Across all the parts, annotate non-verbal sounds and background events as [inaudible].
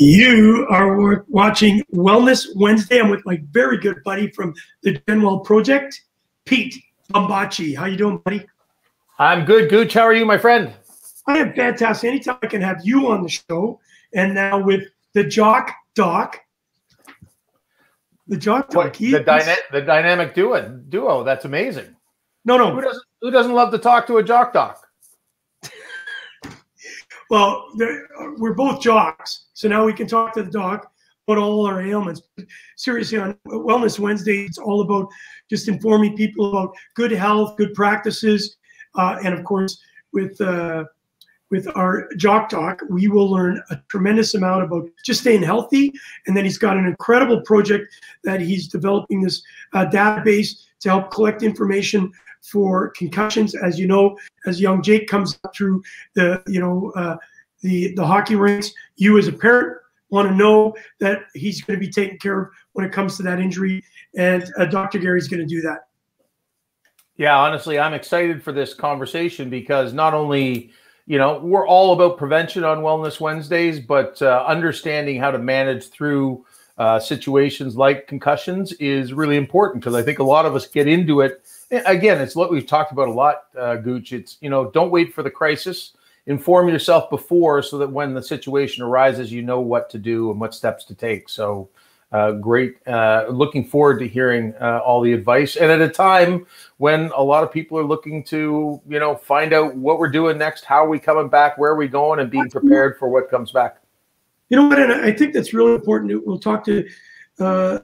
You are watching Wellness Wednesday. I'm with my very good buddy from the Genwell Project, Pete Bombaci. How you doing, buddy? I'm good, Gouche. How are you, my friend? I am fantastic. Anytime I can have you on the show, and now with the Jock Doc, the Jock Doc, the, dyna- the dynamic duo. Duo. That's amazing. No, no. Who doesn't Who doesn't love to talk to a Jock Doc? [laughs] well, we're both jocks, so now we can talk to the doc about all our ailments. Seriously, on Wellness Wednesday, it's all about just informing people about good health, good practices, uh, and of course, with uh, with our Jock Talk, we will learn a tremendous amount about just staying healthy. And then he's got an incredible project that he's developing this uh, database to help collect information for concussions. As you know, as young Jake comes up through the, you know, uh, the the hockey rinks, you as a parent want to know that he's going to be taken care of when it comes to that injury, and uh, Dr. Gary's going to do that. Yeah, honestly, I'm excited for this conversation because not only you know we're all about prevention on Wellness Wednesdays, but uh, understanding how to manage through uh, situations like concussions is really important because I think a lot of us get into it. Again, it's what we've talked about a lot, uh, Gouche. It's you know don't wait for the crisis. Inform yourself before so that when the situation arises, you know what to do and what steps to take. So uh, great. Uh, looking forward to hearing uh, all the advice. And at a time when a lot of people are looking to, you know, find out what we're doing next, how are we coming back, where are we going, and being prepared for what comes back. You know what? And I think that's really important. We'll talk to, uh,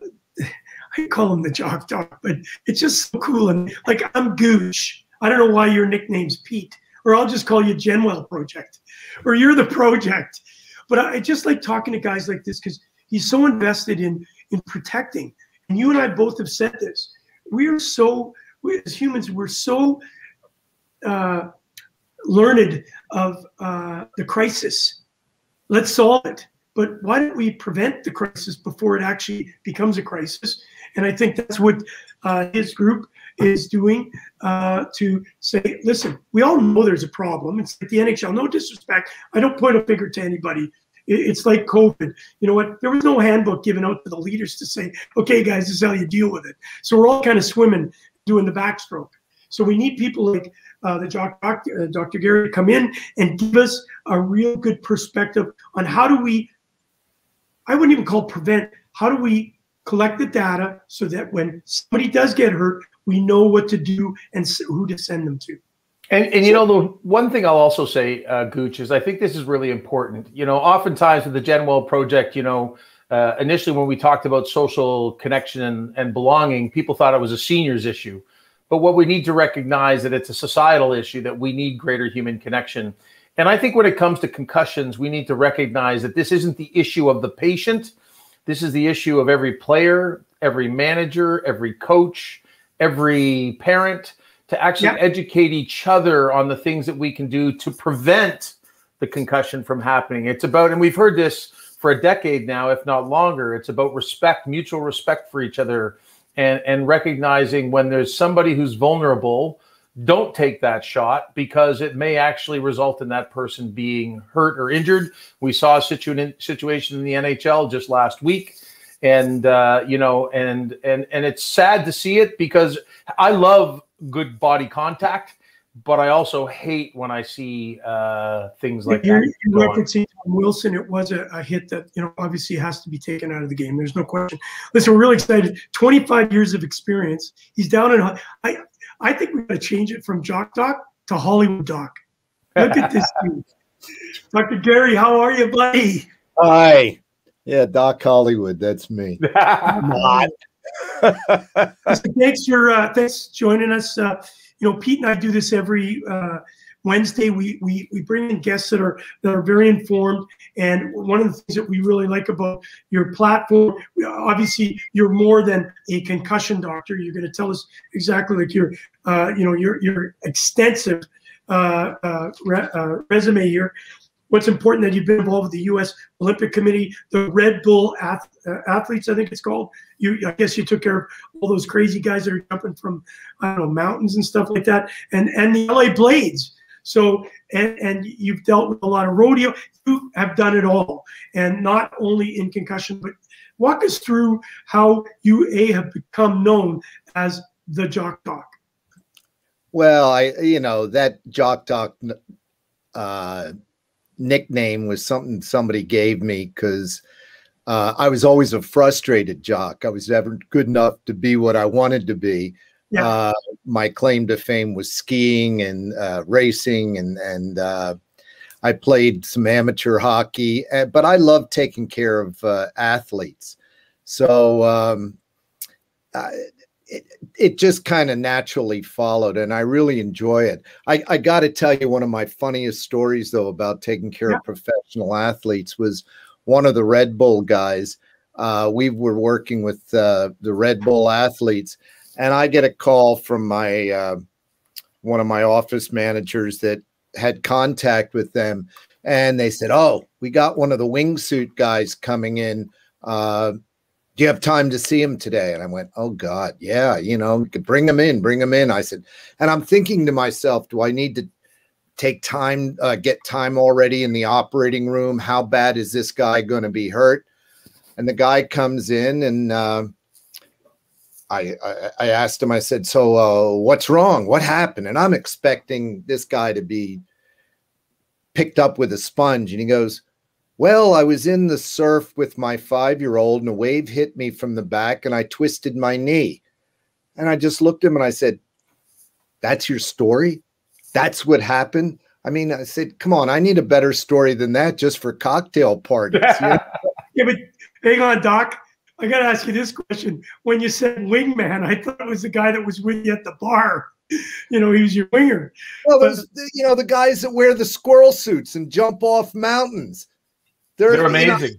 I call him the Jock Doc, but it's just so cool. And like, I'm Gouche. I don't know why your nickname's Pete, or I'll just call you Genwell Project, or you're the project. But I just like talking to guys like this because he's so invested in in protecting. And you and I both have said this. We are so, we, as humans, we're so uh, learned of uh, the crisis. Let's solve it. But why don't we prevent the crisis before it actually becomes a crisis? And I think that's what uh, his group is doing uh, to say, listen, we all know there's a problem. It's like the NHL. No disrespect. I don't point a finger to anybody. It's like COVID. You know what? There was no handbook given out to the leaders to say, okay, guys, this is how you deal with it. So we're all kind of swimming, doing the backstroke. So we need people like uh, the doc, Dr. Uh, Dr. Gary to come in and give us a real good perspective on how do we, I wouldn't even call prevent, how do we collect the data so that when somebody does get hurt, we know what to do and who to send them to. And, and you know, the one thing I'll also say, uh, Gouche, is I think this is really important. You know, oftentimes with the Genwell project, you know, uh, initially when we talked about social connection and, and belonging, people thought it was a seniors issue. But what we need to recognize that it's a societal issue that we need greater human connection. And I think when it comes to concussions, we need to recognize that this isn't the issue of the patient. This is the issue of every player, every manager, every coach, every parent to actually educate each other on the things that we can do to prevent the concussion from happening. It's about, and we've heard this for a decade now, if not longer. It's about respect, mutual respect for each other, and and recognizing when there's somebody who's vulnerable, don't take that shot because it may actually result in that person being hurt or injured. We saw a situ- situation in the NHL just last week and uh, you know and and and it's sad to see it because i love good body contact, but I also hate when I see uh, things like you're, that. You're referencing Wilson. It was a, a, hit that you know obviously has to be taken out of the game. There's no question. Listen, we're really excited. 25 years of experience. He's down in. I I think we're going to change it from Jock Doc to Hollywood Doc. Look at this [laughs] dude. Dr. Gary, how are you, buddy? Hi. Yeah, Doc Hollywood. That's me. [laughs] Not. thanks for uh, thanks joining us. Uh, you know, Pete and I do this every uh, Wednesday. We, we we bring in guests that are that are very informed. And one of the things that we really like about your platform, obviously, you're more than a concussion doctor. You're going to tell us exactly like your uh, you know your your extensive uh, uh, re- resume here what's important that you've been involved with the U.S. Olympic Committee, the Red Bull ath- uh, athletes, I think it's called. You, I guess you took care of all those crazy guys that are jumping from, I don't know, mountains and stuff like that, and and the LA Blades. So, and, and you've dealt with a lot of rodeo. You have done it all, and not only in concussion, but walk us through how you a have become known as the Jock Doc. Well, I you know that Jock Doc uh, nickname was something somebody gave me because uh, I was always a frustrated jock. I was never good enough to be what I wanted to be. Yeah. Uh, my claim to fame was skiing and uh, racing, and and uh, I played some amateur hockey. Eh, but I love taking care of uh, athletes, so um, it, it just kind of naturally followed, and I really enjoy it. I, I got to tell you, one of my funniest stories though about taking care yeah. of professional athletes was one of the Red Bull guys. Uh, we were working with uh, the Red Bull athletes, and I get a call from my uh, one of my office managers that had contact with them, and they said, "Oh, we got one of the wingsuit guys coming in. Uh, do you have time to see him today?" And I went, "Oh God, yeah, you know, bring him in, bring him in." I said, and I'm thinking to myself, do I need to take time, uh, get time already in the operating room. How bad is this guy going to be hurt? And the guy comes in and uh, I, I, I asked him, I said, so uh, what's wrong? What happened? And I'm expecting this guy to be picked up with a sponge. And he goes, well, I was in the surf with my five year old and a wave hit me from the back and I twisted my knee. And I just looked at him and I said, that's your story? that's what happened. I mean, I said, come on, I need a better story than that just for cocktail parties. [laughs] Yeah, but hang on, Doc. I got to ask you this question. When you said wingman, I thought it was the guy that was with you at the bar. [laughs] You know, he was your winger. Well, but, you know, the guys that wear the squirrel suits and jump off mountains. They're, they're amazing. You know,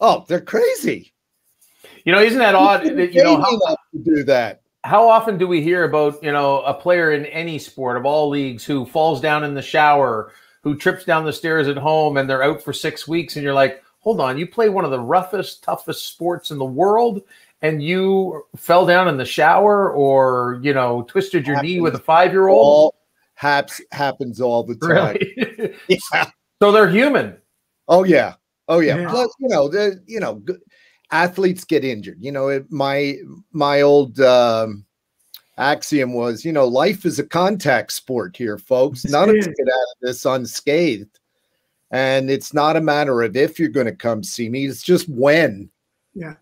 oh, they're crazy. You know, isn't that odd? That, you know, how, to do that how often do we hear about you know a player in any sport of all leagues who falls down in the shower who trips down the stairs at home and they're out for six weeks and you're like hold on you play one of the roughest toughest sports in the world and you fell down in the shower or you know twisted your happens knee with a five year old haps happens all the time really? [laughs] yeah. so they're human oh yeah oh yeah, yeah. plus you know the you know athletes get injured. You know, it, my my old um, axiom was, you know, life is a contact sport here, folks. None of us get out of this unscathed. And it's not a matter of if you're going to come see me; it's just when. Yeah,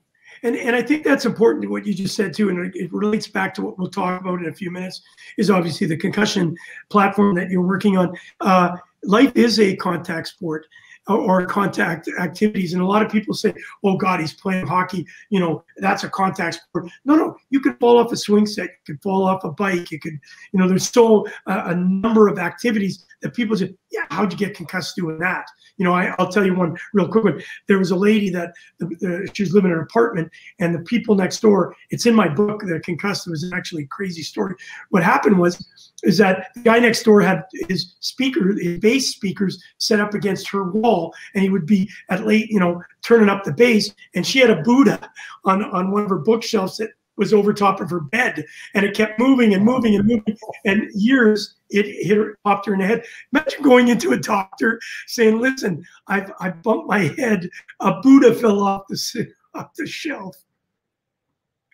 and and I think that's important to what you just said too, and it relates back to what we'll talk about in a few minutes. Is obviously the concussion platform that you're working on. Uh, life is a contact sport, or contact activities. And a lot of people say, oh God, he's playing hockey. You know, that's a contact sport. No, no, you could fall off a swing set, you could fall off a bike, you could, you know, there's so uh, a number of activities that people say, yeah, how'd you get concussed doing that? You know, I, will tell you one real quick one. There was a lady that the, she was living in an apartment, and the people next door. It's in my book. The concussed was actually a crazy story. What happened was, is that the guy next door had his speaker, his bass speakers set up against her wall, and he would be at late, you know, turning up the bass, and she had a Buddha on on one of her bookshelves that was over top of her bed and it kept moving and moving and moving and years it hit her popped her in the head. Imagine going into a doctor saying listen i've i bumped my head a buddha fell off the off the shelf.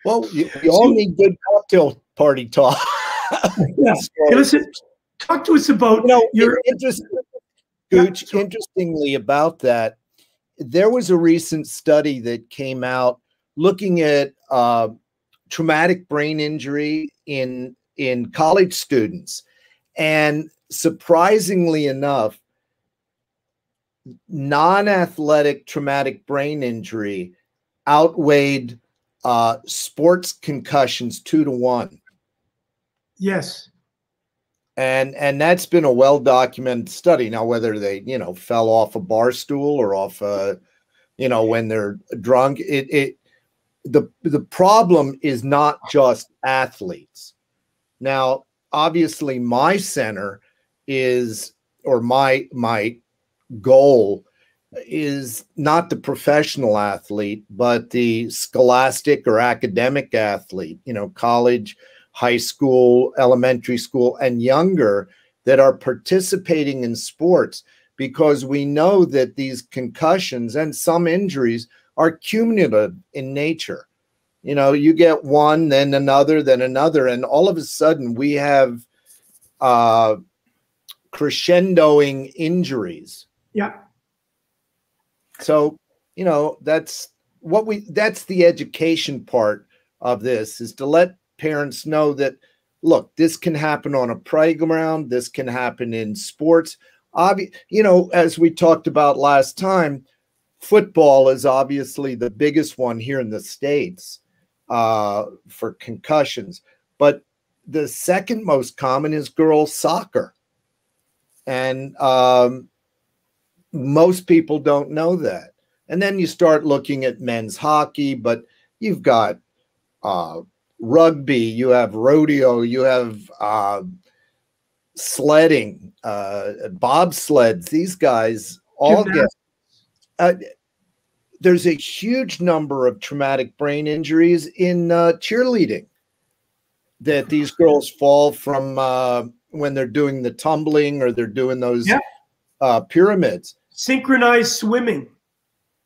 Well you, you all need good cocktail party talk. Yeah. [laughs] Hey, listen talk to us about you know your interest, Gouche, yeah, interestingly about that there was a recent study that came out looking at uh, traumatic brain injury in in college students. And surprisingly enough non-athletic traumatic brain injury outweighed uh, sports concussions two to one. Yes. And and that's been a well documented study. Now whether they you know fell off a bar stool or off a you know when they're drunk it it the the problem is not just athletes. Now, obviously, my center is or my my goal is not the professional athlete, but the scholastic or academic athlete, you know, college, high school, elementary school, and younger, that are participating in sports because we know that these concussions and some injuries are cumulative in nature. You know, you get one, then another, then another, and all of a sudden we have uh, crescendoing injuries. Yeah. So, you know, that's what we that's the education part of this is to let parents know that look, this can happen on a playground, this can happen in sports. Obvi- you know, as we talked about last time, football is obviously the biggest one here in the states uh, for concussions, but the second most common is girls soccer, and um, most people don't know that. And then you start looking at men's hockey, but you've got uh, rugby, you have rodeo, you have uh, sledding, uh, bobsleds. These guys all get. Uh, there's a huge number of traumatic brain injuries in uh, cheerleading that these girls fall from uh, when they're doing the tumbling or they're doing those yeah. uh, pyramids. Synchronized swimming.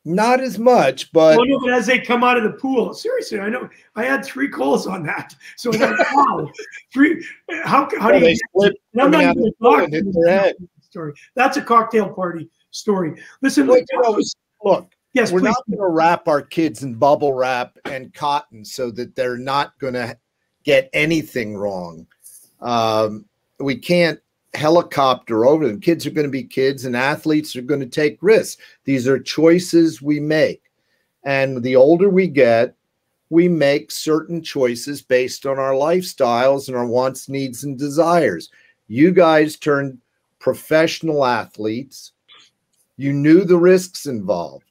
Not as much, but it as they come out of the pool. Seriously, I know I had three calls on that. So I wow, [laughs] three. How how do they you? slip I'm not even the pool and talking story. That's a cocktail party story. Listen, Well, you know, look, yes, we're please. not going to wrap our kids in bubble wrap and cotton so that they're not going to get anything wrong. Um, we can't helicopter over them. Kids are going to be kids, and athletes are going to take risks. These are choices we make. And the older we get, we make certain choices based on our lifestyles and our wants, needs, and desires. You guys turned professional athletes. You knew the risks involved.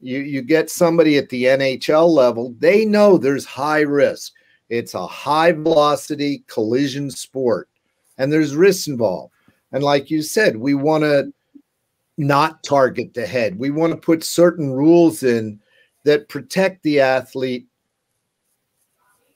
You, you get somebody at the NHL level, they know there's high risk. It's a high velocity collision sport and there's risks involved. And like you said, we want to not target the head. We want to put certain rules in that protect the athlete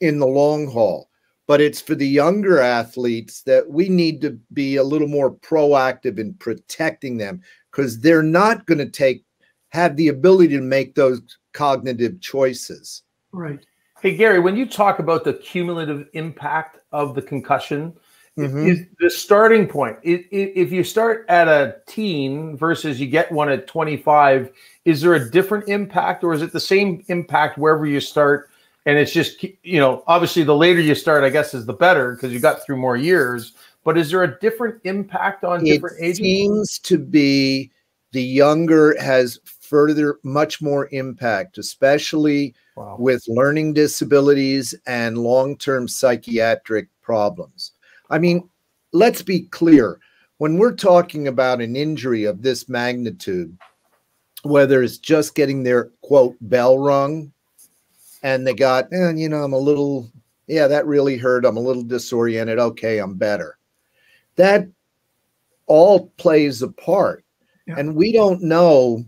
in the long haul. But it's for the younger athletes that we need to be a little more proactive in protecting them because they're not going to take have the ability to make those cognitive choices. Right. Hey Gary, when you talk about the cumulative impact of the concussion, Mhm. is the starting point. If you start at a teen versus you get one at 25, is there a different impact or is it the same impact wherever you start? And it's just, you know, obviously the later you start, I guess, is the better because you got through more years. But is there a different impact on it different ages? It seems to be the younger has further much more impact especially Wow. with learning disabilities and long-term psychiatric problems. I mean let's be clear. When we're talking about an injury of this magnitude whether it's just getting their quote bell rung and they got eh, you know i'm a little yeah that really hurt. I'm a little disoriented. Okay i'm better that all plays a part. Yeah. and we don't know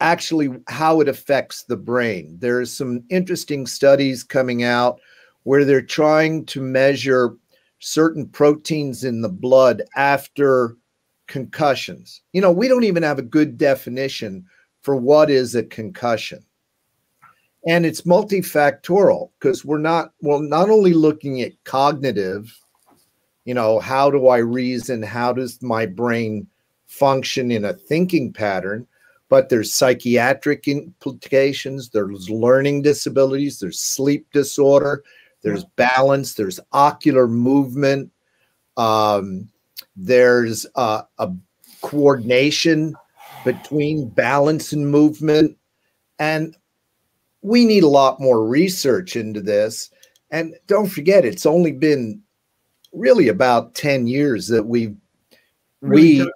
actually how it affects the brain. There's some interesting studies coming out where they're trying to measure certain proteins in the blood after concussions. You know we don't even have a good definition for what is a concussion. And it's multifactorial because we're not well not only looking at cognitive you know how do i reason? How does my brain function in a thinking pattern? But there's psychiatric implications there's learning disabilities there's sleep disorder there's balance there's ocular movement um, there's uh, a coordination between balance and movement. And we need a lot more research into this. And don't forget it's only been really about 10 years that we've Really we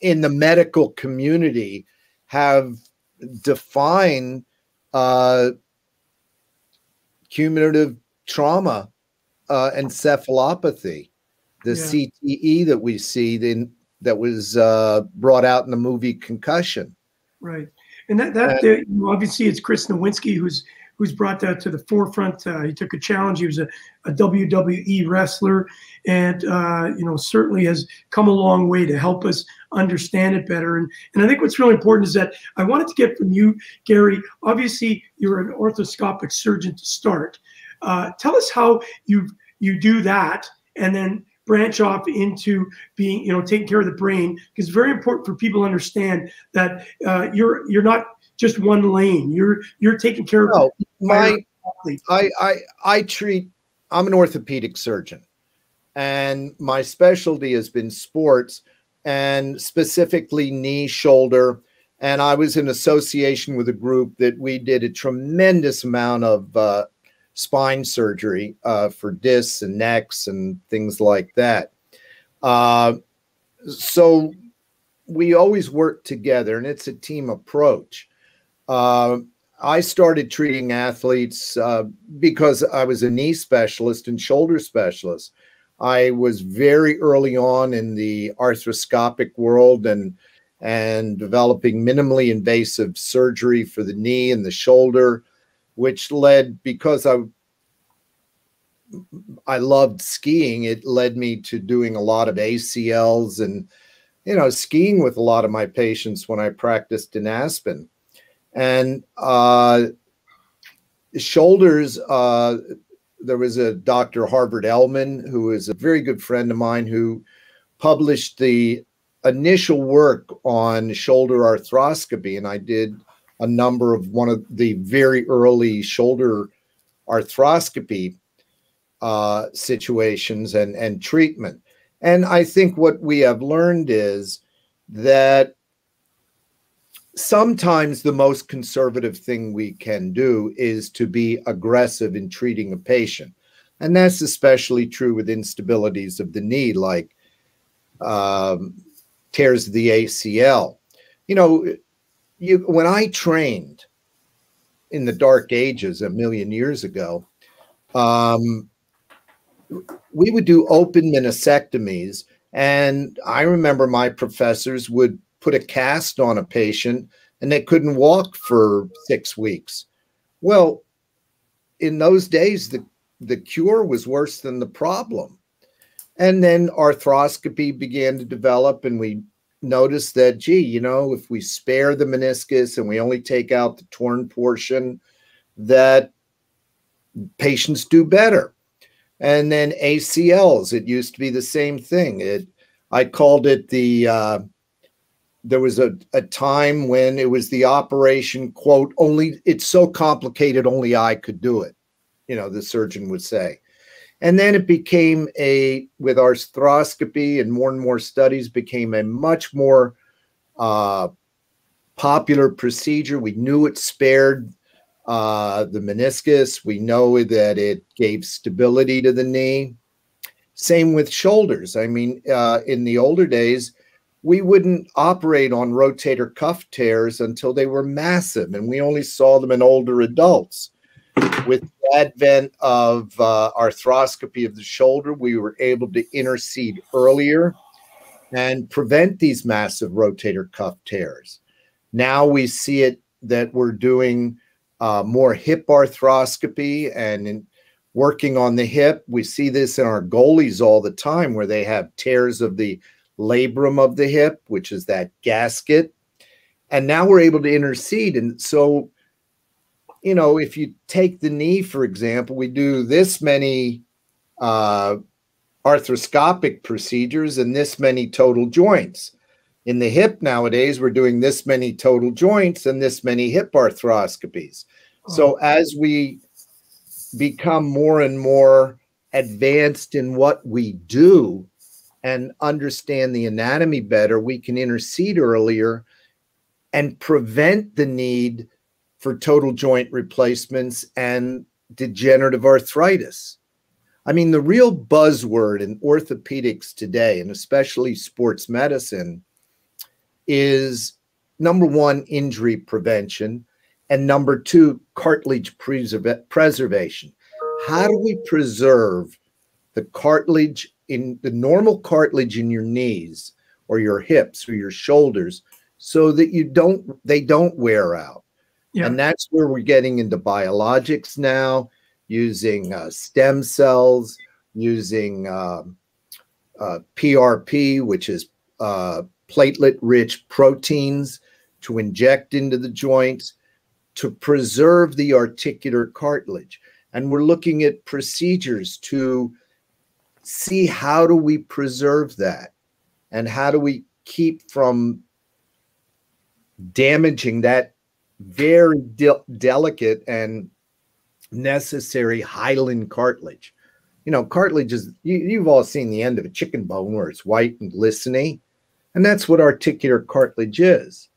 in the medical community have defined uh, cumulative trauma uh, encephalopathy, the Yeah. CTE that we see in, that was uh, brought out in the movie Concussion. Right. And that, that Uh, uh, obviously it's Chris Nowinski who's who's brought that to the forefront. Uh, he took a challenge. He was a, a WWE wrestler, and uh, you know certainly has come a long way to help us understand it better. And and I think what's really important is that I wanted to get from you, Gary. Obviously, you're an arthroscopic surgeon to start. Uh, tell us how you you do that, and then branch off into being, you know, taking care of the brain. Because it's very important for people to understand that uh, you're you're not just one lane. You're you're taking care no, of my. I, I I treat. I'm an orthopedic surgeon, and my specialty has been sports and specifically knee, shoulder. And I was in association with a group that we did a tremendous amount of uh, spine surgery uh, for discs and necks and things like that. Uh, so we always work together, and it's a team approach. Uh, I started treating athletes uh, because I was a knee specialist and shoulder specialist. I was very early on in the arthroscopic world and and developing minimally invasive surgery for the knee and the shoulder which led because I I loved skiing. It led me to doing a lot of ACLs and you know skiing with a lot of my patients when I practiced in Aspen, and uh, shoulders. Uh, there was a Dr. Harvard Ellman who is a very good friend of mine who published the initial work on shoulder arthroscopy, and I did a number of one of the very early shoulder arthroscopy uh, situations and, and treatment. And I think what we have learned is that sometimes the most conservative thing we can do is to be aggressive in treating a patient. And that's especially true with instabilities of the knee, like um, tears of the ACL. You know, you when I trained in the dark ages a million years ago, um, we would do open meniscectomies. And I remember my professors would put a cast on a patient and they couldn't walk for six weeks. Well, in those days, the, the cure was worse than the problem. And then arthroscopy began to develop, and we noticed that, gee, you know, if we spare the meniscus and we only take out the torn portion, that patients do better. And then ACLs, it used to be the same thing. It, I called it the, uh, there was a, a time when it was the operation, quote, only, it's so complicated, only I could do it, you know, the surgeon would say. And then it became a, with arthroscopy and more and more studies, became a much more uh, popular procedure. We knew it spared uh, the meniscus. We know that it gave stability to the knee. Same with shoulders. I mean, uh, in the older days, we wouldn't operate on rotator cuff tears until they were massive, and we only saw them in older adults. With the advent of uh, arthroscopy of the shoulder, we were able to intercede earlier and prevent these massive rotator cuff tears. Now we see it that we're doing uh, more hip arthroscopy and in working on the hip. We see this in our goalies all the time where they have tears of the labrum of the hip, which is that gasket. And now we're able to intercede. And so, you know, if you take the knee, for example, we do this many uh, arthroscopic procedures and this many total joints. In the hip nowadays, we're doing this many total joints and this many hip arthroscopies. So oh. as we become more and more advanced in what we do and understand the anatomy better, we can intercede earlier and prevent the need for total joint replacements and degenerative arthritis. I mean, the real buzzword in orthopedics today, and especially sports medicine, is number one, injury prevention, and number two, cartilage preserva- preservation. How do we preserve the cartilage in the normal cartilage in your knees or your hips or your shoulders so that you don't they don't wear out? Yeah. And that's where we're getting into biologics now, using uh, stem cells, using um, uh, PRP, which is uh, platelet rich proteins to inject into the joints to preserve the articular cartilage. And we're looking at procedures to see how do we preserve that and how do we keep from damaging that very de delicate and necessary hyaline cartilage. You know, cartilage is, you, have all seen the end of a chicken bone where it's white and glistening. And that's what articular cartilage is.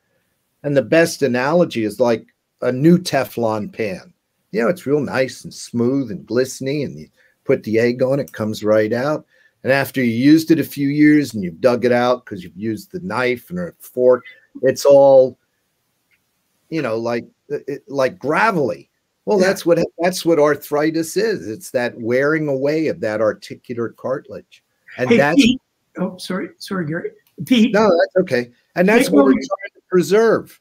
And the best analogy is like a new Teflon pan. You know, it's real nice and smooth and glistening, and put the egg on, it comes right out. And after you used it a few years and you've dug it out because you've used the knife and a fork, it's all, you know, like uh, uh, like gravelly. Well, yeah. that's what that's what arthritis is. It's that wearing away of that articular cartilage, and hey, that's. Pete. Oh, sorry, sorry, Gary. Pete. No, that's okay, and that's what we're trying to preserve.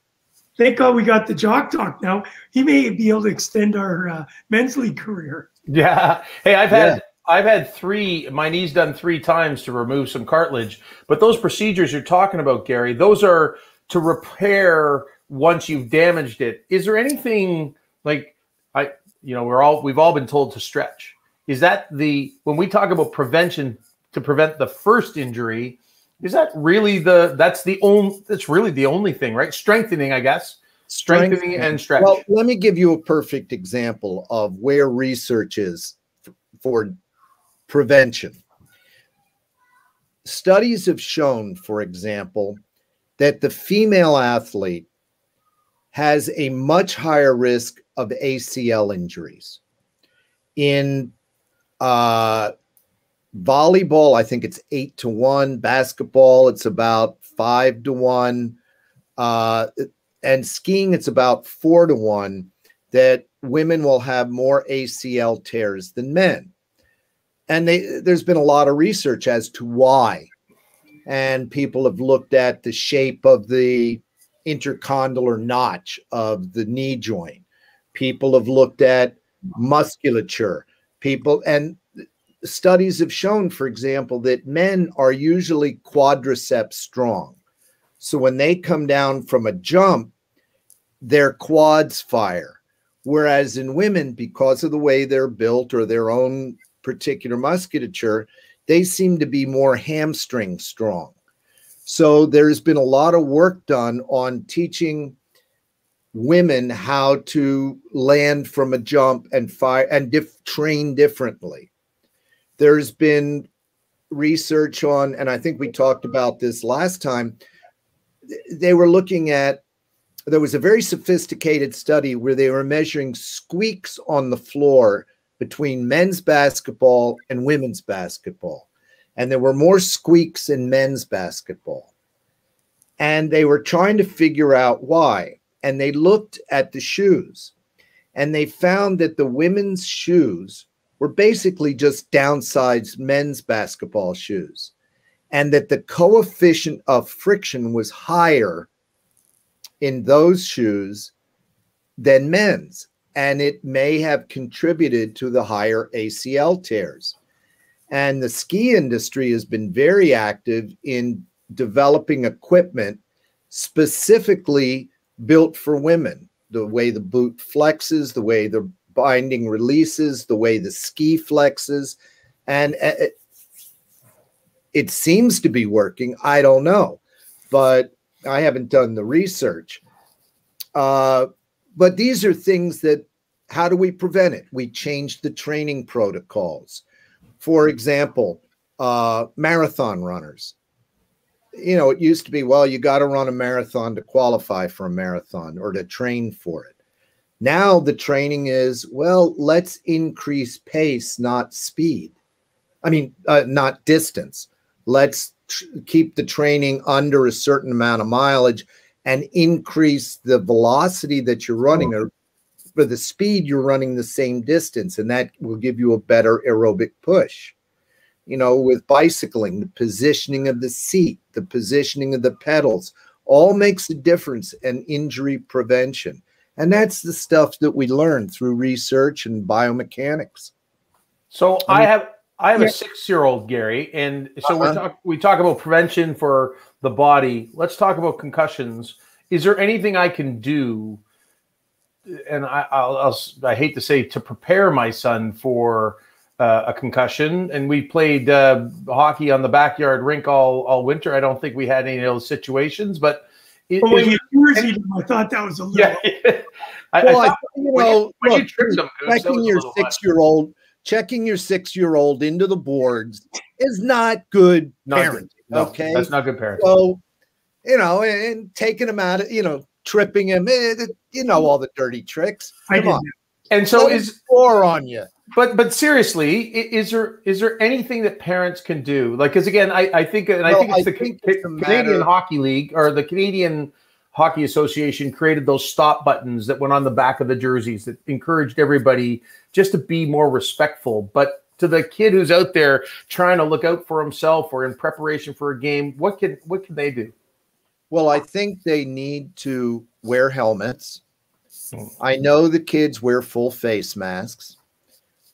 Thank God we got the jock talk now. He may be able to extend our uh, men's league career. Yeah. Hey, I've had yeah. I've had three. My knee's done three times to remove some cartilage. But those procedures you're talking about, Gary, those are to repair once you've damaged it. Is there anything like I? You know, we're all we've all been told to stretch. Is that the when we talk about prevention to prevent the first injury? Is that really the that's the only that's really the only thing, right? Strengthening, I guess. Strengthening, Strengthening and stretch. Well, let me give you a perfect example of where research is for prevention. Studies have shown, for example, that the female athlete has a much higher risk of ACL injuries. In uh, volleyball, I think it's eight to one. Basketball, it's about five to one. Uh, and skiing, it's about four to one that women will have more ACL tears than men. And they, there's been a lot of research as to why. And people have looked at the shape of the intercondylar notch of the knee joint. People have looked at musculature. People, and studies have shown, for example, that men are usually quadriceps strong. So when they come down from a jump, their quads fire. Whereas in women, because of the way they're built or their own particular musculature, they seem to be more hamstring strong. So there's been a lot of work done on teaching women how to land from a jump and fire and train differently. There's been research on, and I think we talked about this last time. They were looking at, there was a very sophisticated study where they were measuring squeaks on the floor between men's basketball and women's basketball. And there were more squeaks in men's basketball. And they were trying to figure out why. And they looked at the shoes and they found that the women's shoes were basically just downsized men's basketball shoes, and that the coefficient of friction was higher in those shoes than men's. And it may have contributed to the higher ACL tears. And the ski industry has been very active in developing equipment specifically built for women. The way the boot flexes, the way the binding releases, the way the ski flexes, and it, it seems to be working. I don't know, but I haven't done the research. Uh, but these are things that, how do we prevent it? We change the training protocols. For example, uh, marathon runners. You know, it used to be, well, you got to run a marathon to qualify for a marathon or to train for it. Now the training is, well, let's increase pace, not speed. I mean, uh, not distance. Let's keep the training under a certain amount of mileage and increase the velocity that you're running or for the speed you're running the same distance and that will give you a better aerobic push you know with bicycling the positioning of the seat the positioning of the pedals all makes a difference in injury prevention And that's the stuff that we learn through research and biomechanics. So I have I have yeah. a six year old Gary, and so uh-huh. we talk we talk about prevention for the body. Let's talk about concussions. Is there anything I can do? And I, I'll, I'll I hate to say to prepare my son for uh, a concussion. And we played uh, hockey on the backyard rink all all winter. I don't think we had any of those situations, but. It, well, it, it, I thought that was a little. Yeah. [laughs] I, well, I thought, you know, when you, when look, you them, your six-year-old checking your six year old into the boards is not good not parenting. Good. No, okay. That's not good parenting. So, you know, and, and taking him out of, you know, tripping him, eh, you know, all the dirty tricks. Come on. And so Let is score on you. But but seriously, is there is there anything that parents can do? Like, because again, I, I think and I think it's I the think it's Canadian Hockey League or the Canadian Hockey Association created those stop buttons that went on the back of the jerseys that encouraged everybody just to be more respectful. But to the kid who's out there trying to look out for himself or in preparation for a game, what can what can they do? Well, I think they need to wear helmets. I know the kids wear full face masks.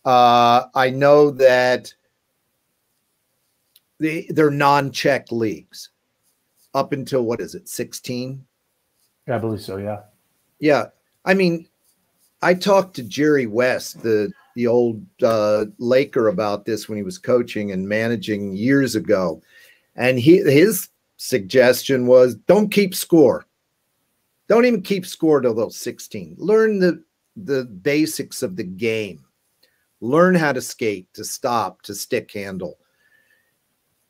Uh, I know that they they're non-check leagues up until what is it, 16? I believe so. Yeah. Yeah. I mean, I talked to Jerry West, the the old uh, Laker, about this when he was coaching and managing years ago, and he his suggestion was don't keep score, don't even keep score till those sixteen. Learn the the basics of the game. Learn how to skate, to stop, to stick handle.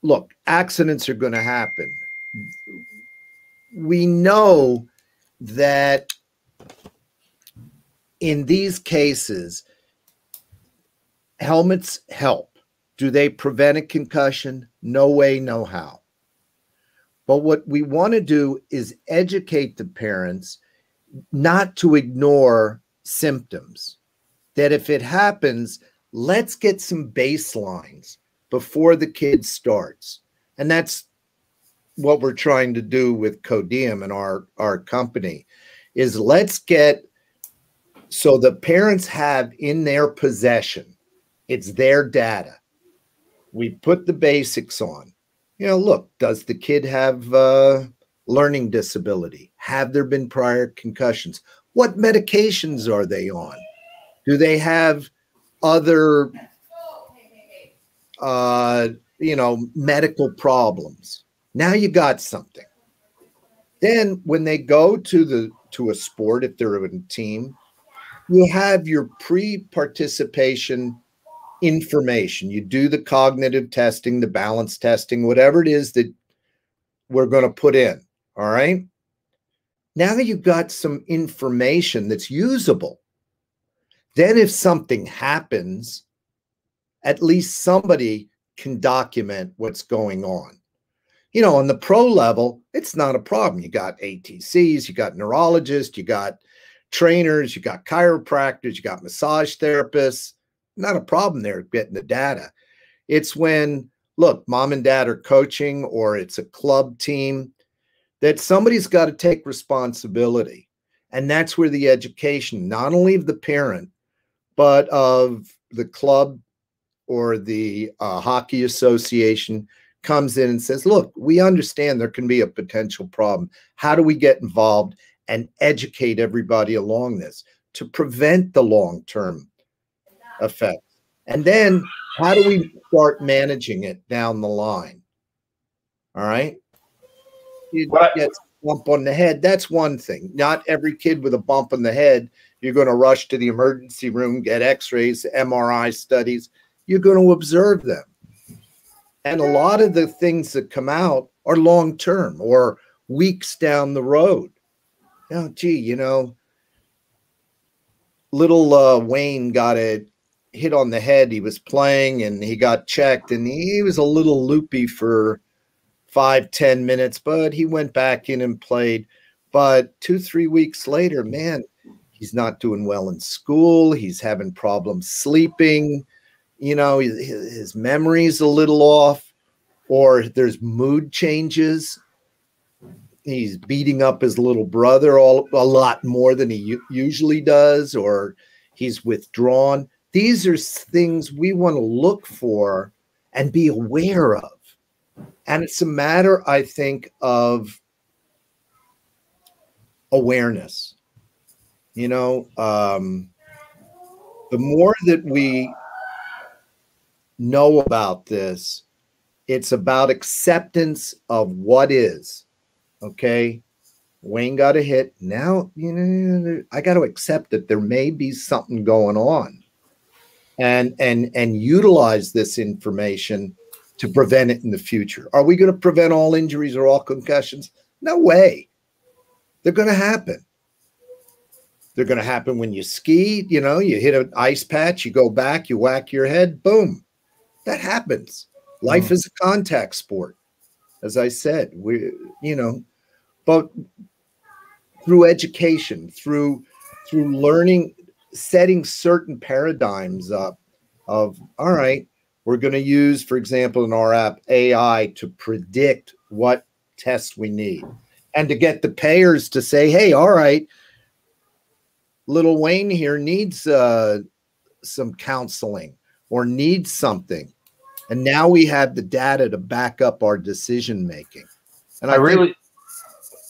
Look, accidents are going to happen. We know that in these cases, helmets help. Do they prevent a concussion? No way, no how. But what we want to do is educate the parents not to ignore symptoms. That if it happens, let's get some baselines before the kid starts. And that's what we're trying to do with Codiem and our our company is let's get so the parents have in their possession it's their data. We put the basics on. You know look does the kid have uh, learning disability? Have there been prior concussions? What medications are they on? Do they have other uh, you know medical problems now you got something. Then when they go to the to a sport, if they're in a team, you have your pre-participation information. You do the cognitive testing, the balance testing, whatever it is that we're going to put in. All right. Now that you've got some information that's usable. Then, if something happens, at least somebody can document what's going on you know, on the pro level, it's not a problem. You got ATCs, you got neurologists, you got trainers, you got chiropractors, you got massage therapists. Not a problem there getting the data. It's when, look, mom and dad are coaching or it's a club team that somebody's got to take responsibility. And that's where the education, not only of the parent, but of the club or the uh, hockey association, comes in and says, Look, we understand there can be a potential problem. How do we get involved and educate everybody along this to prevent the long term effects? And then how do we start managing it down the line? All right. You get a bump on the head. That's one thing. Not every kid with a bump on the head, you're going to rush to the emergency room, get x rays, MRI studies. You're going to observe them and a lot of the things that come out are long term or weeks down the road. Now, gee, you know, little uh, Wayne got a hit on the head. He was playing and he got checked, and he was a little loopy for five, ten minutes, but he went back in and played. But two, three weeks later, man, he's not doing well in school. He's having problems sleeping you know, his memory's a little off, or there's mood changes. he's beating up his little brother all a lot more than he usually does, or he's withdrawn. These are things we want to look for and be aware of. And it's a matter, I think, of awareness. You know, um, the more that we know about this, it's about acceptance of what is. Okay. Wayne got a hit. Now, you know, I got to accept that there may be something going on and and and utilize this information to prevent it in the future. Are we going to prevent all injuries or all concussions? No way. They're going to happen. They're going to happen when you ski, you know, you hit an ice patch, you go back, you whack your head, boom. That happens. Life mm. is a contact sport. As I said, we you know, but through education, through through learning setting certain paradigms up of all right, we're going to use, for example, in our app, AI to predict what tests we need and to get the payers to say, hey, all right, little Wayne here needs uh, some counseling or need something. And now we have the data to back up our decision making. And I, I really,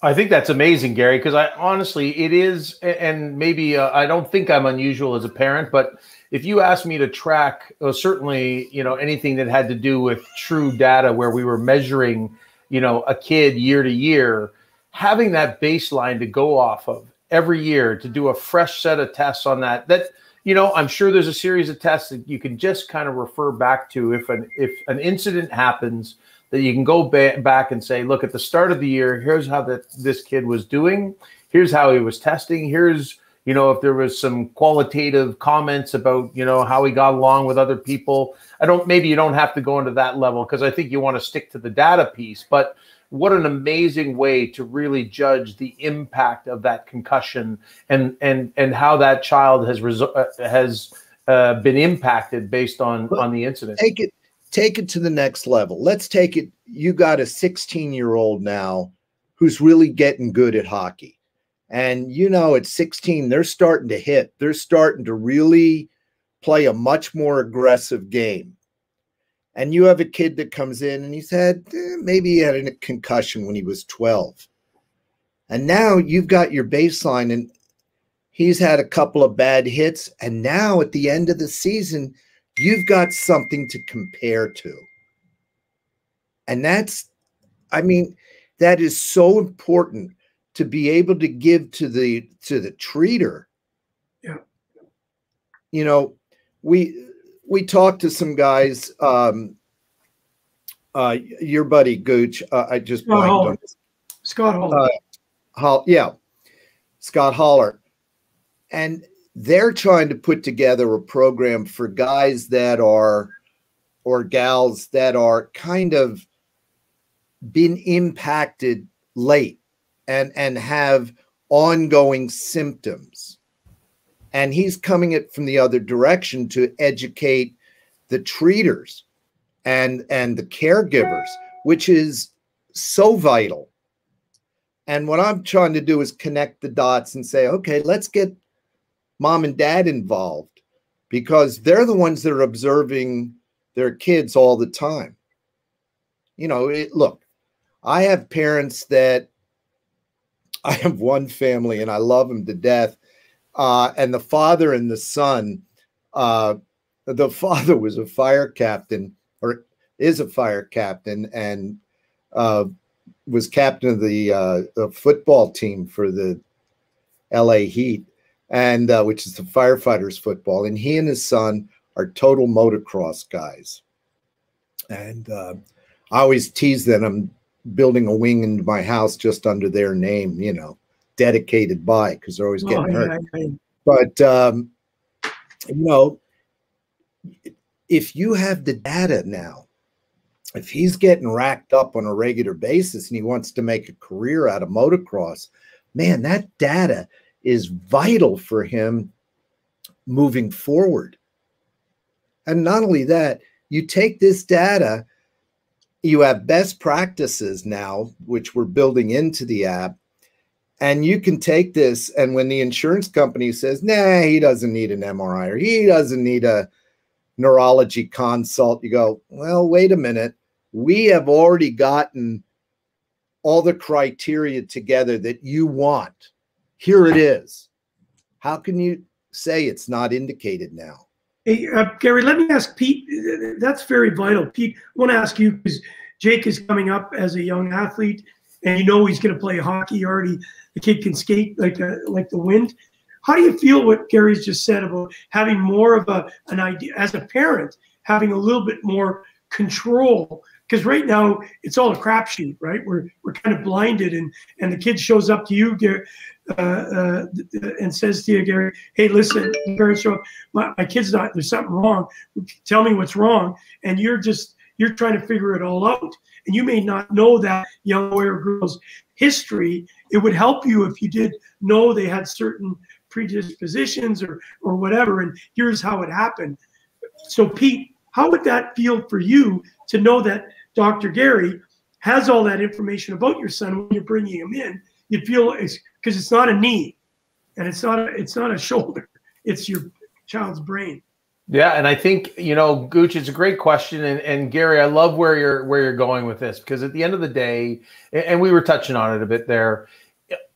I think that's amazing, Gary, because I honestly, it is, and maybe uh, I don't think I'm unusual as a parent, but if you asked me to track, uh, certainly, you know, anything that had to do with true data where we were measuring, you know, a kid year to year, having that baseline to go off of every year to do a fresh set of tests on that, that, you know, I'm sure there's a series of tests that you can just kind of refer back to if an if an incident happens that you can go ba- back and say, look, at the start of the year, here's how that this kid was doing, here's how he was testing, here's you know, if there was some qualitative comments about, you know, how he got along with other people. I don't, maybe you don't have to go into that level because I think you want to stick to the data piece. But what an amazing way to really judge the impact of that concussion and and and how that child has resu- uh, has uh, been impacted based on on the incident. Take it take it to the next level. Let's take it. You got a 16 year old now who's really getting good at hockey and you know, at 16, they're starting to hit. They're starting to really play a much more aggressive game. And you have a kid that comes in and he's had eh, maybe he had a concussion when he was 12. And now you've got your baseline and he's had a couple of bad hits. And now at the end of the season, you've got something to compare to. And that's, I mean, that is so important to be able to give to the to the treater yeah you know we we talked to some guys um uh your buddy Gouche uh, i just scott holler, scott holler. Uh, yeah scott holler. And they're trying to put together a program for guys that are or gals that are kind of been impacted late and and have ongoing symptoms and he's coming it from the other direction to educate the treaters and and the caregivers which is so vital and what i'm trying to do is connect the dots and say okay let's get mom and dad involved because they're the ones that are observing their kids all the time you know it, look i have parents that [laughs] I have one family and I love them to death. Uh, and the father and the son, uh, the father was a fire captain or is a fire captain and uh, was captain of the, uh, the, football team for the LA Heat, and uh, which is the firefighters football. And he and his son are total motocross guys. And uh, I always tease them. I'm building a wing into my house just under their name, you know, dedicated by because they're always getting oh, hurt. Yeah, yeah. But um, you know, if you have the data now, if he's getting racked up on a regular basis and he wants to make a career out of motocross, man, that data is vital for him moving forward. And not only that, you take this data you have best practices now, which we're building into the app. And you can take this, and when the insurance company says, nah, he doesn't need an MRI or he doesn't need a neurology consult, you go, well, wait a minute. We have already gotten all the criteria together that you want. Here it is. How can you say it's not indicated now? Hey, uh, Gary, let me ask Pete. That's very vital. Pete, I want to ask you because Jake is coming up as a young athlete, and you know he's going to play hockey already. The kid can skate like a, like the wind. How do you feel what Gary's just said about having more of a an idea as a parent, having a little bit more control? Because right now it's all a crapshoot, right? We're we're kind of blinded, and and the kid shows up to you, Gary, uh, uh, and says to you, Gary, hey, listen, parents show up, my, my kid's not, there's something wrong. Tell me what's wrong. And you're just, you're trying to figure it all out. And you may not know that young boy or girl's history. It would help you if you did know they had certain predispositions or, or whatever. And here's how it happened. So, Pete, how would that feel for you to know that Dr. Gary has all that information about your son when you're bringing him in? You feel it's because it's not a knee, and it's not a it's not a shoulder. [laughs] It's your child's brain. Yeah, and I think you know, Gouche, it's a great question, and, and Gary, I love where you're where you're going with this because at the end of the day, and we were touching on it a bit there.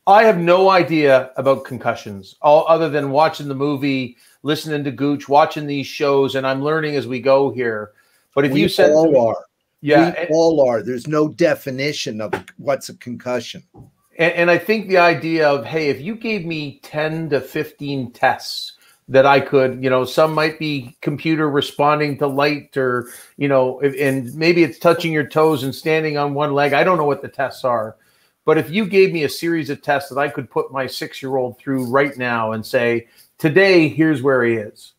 I have no idea about concussions, all other than watching the movie, listening to Gouche, watching these shows, and I'm learning as we go here. But if we you said all me, are, yeah, we all are. There's no definition of what's a concussion. And, and I think the idea of, hey, if you gave me 10 to 15 tests that I could, you know, some might be computer responding to light or, you know, and maybe it's touching your toes and standing on one leg. I don't know what the tests are. But if you gave me a series of tests that I could put my six year old through right now and say, today, here's where he is.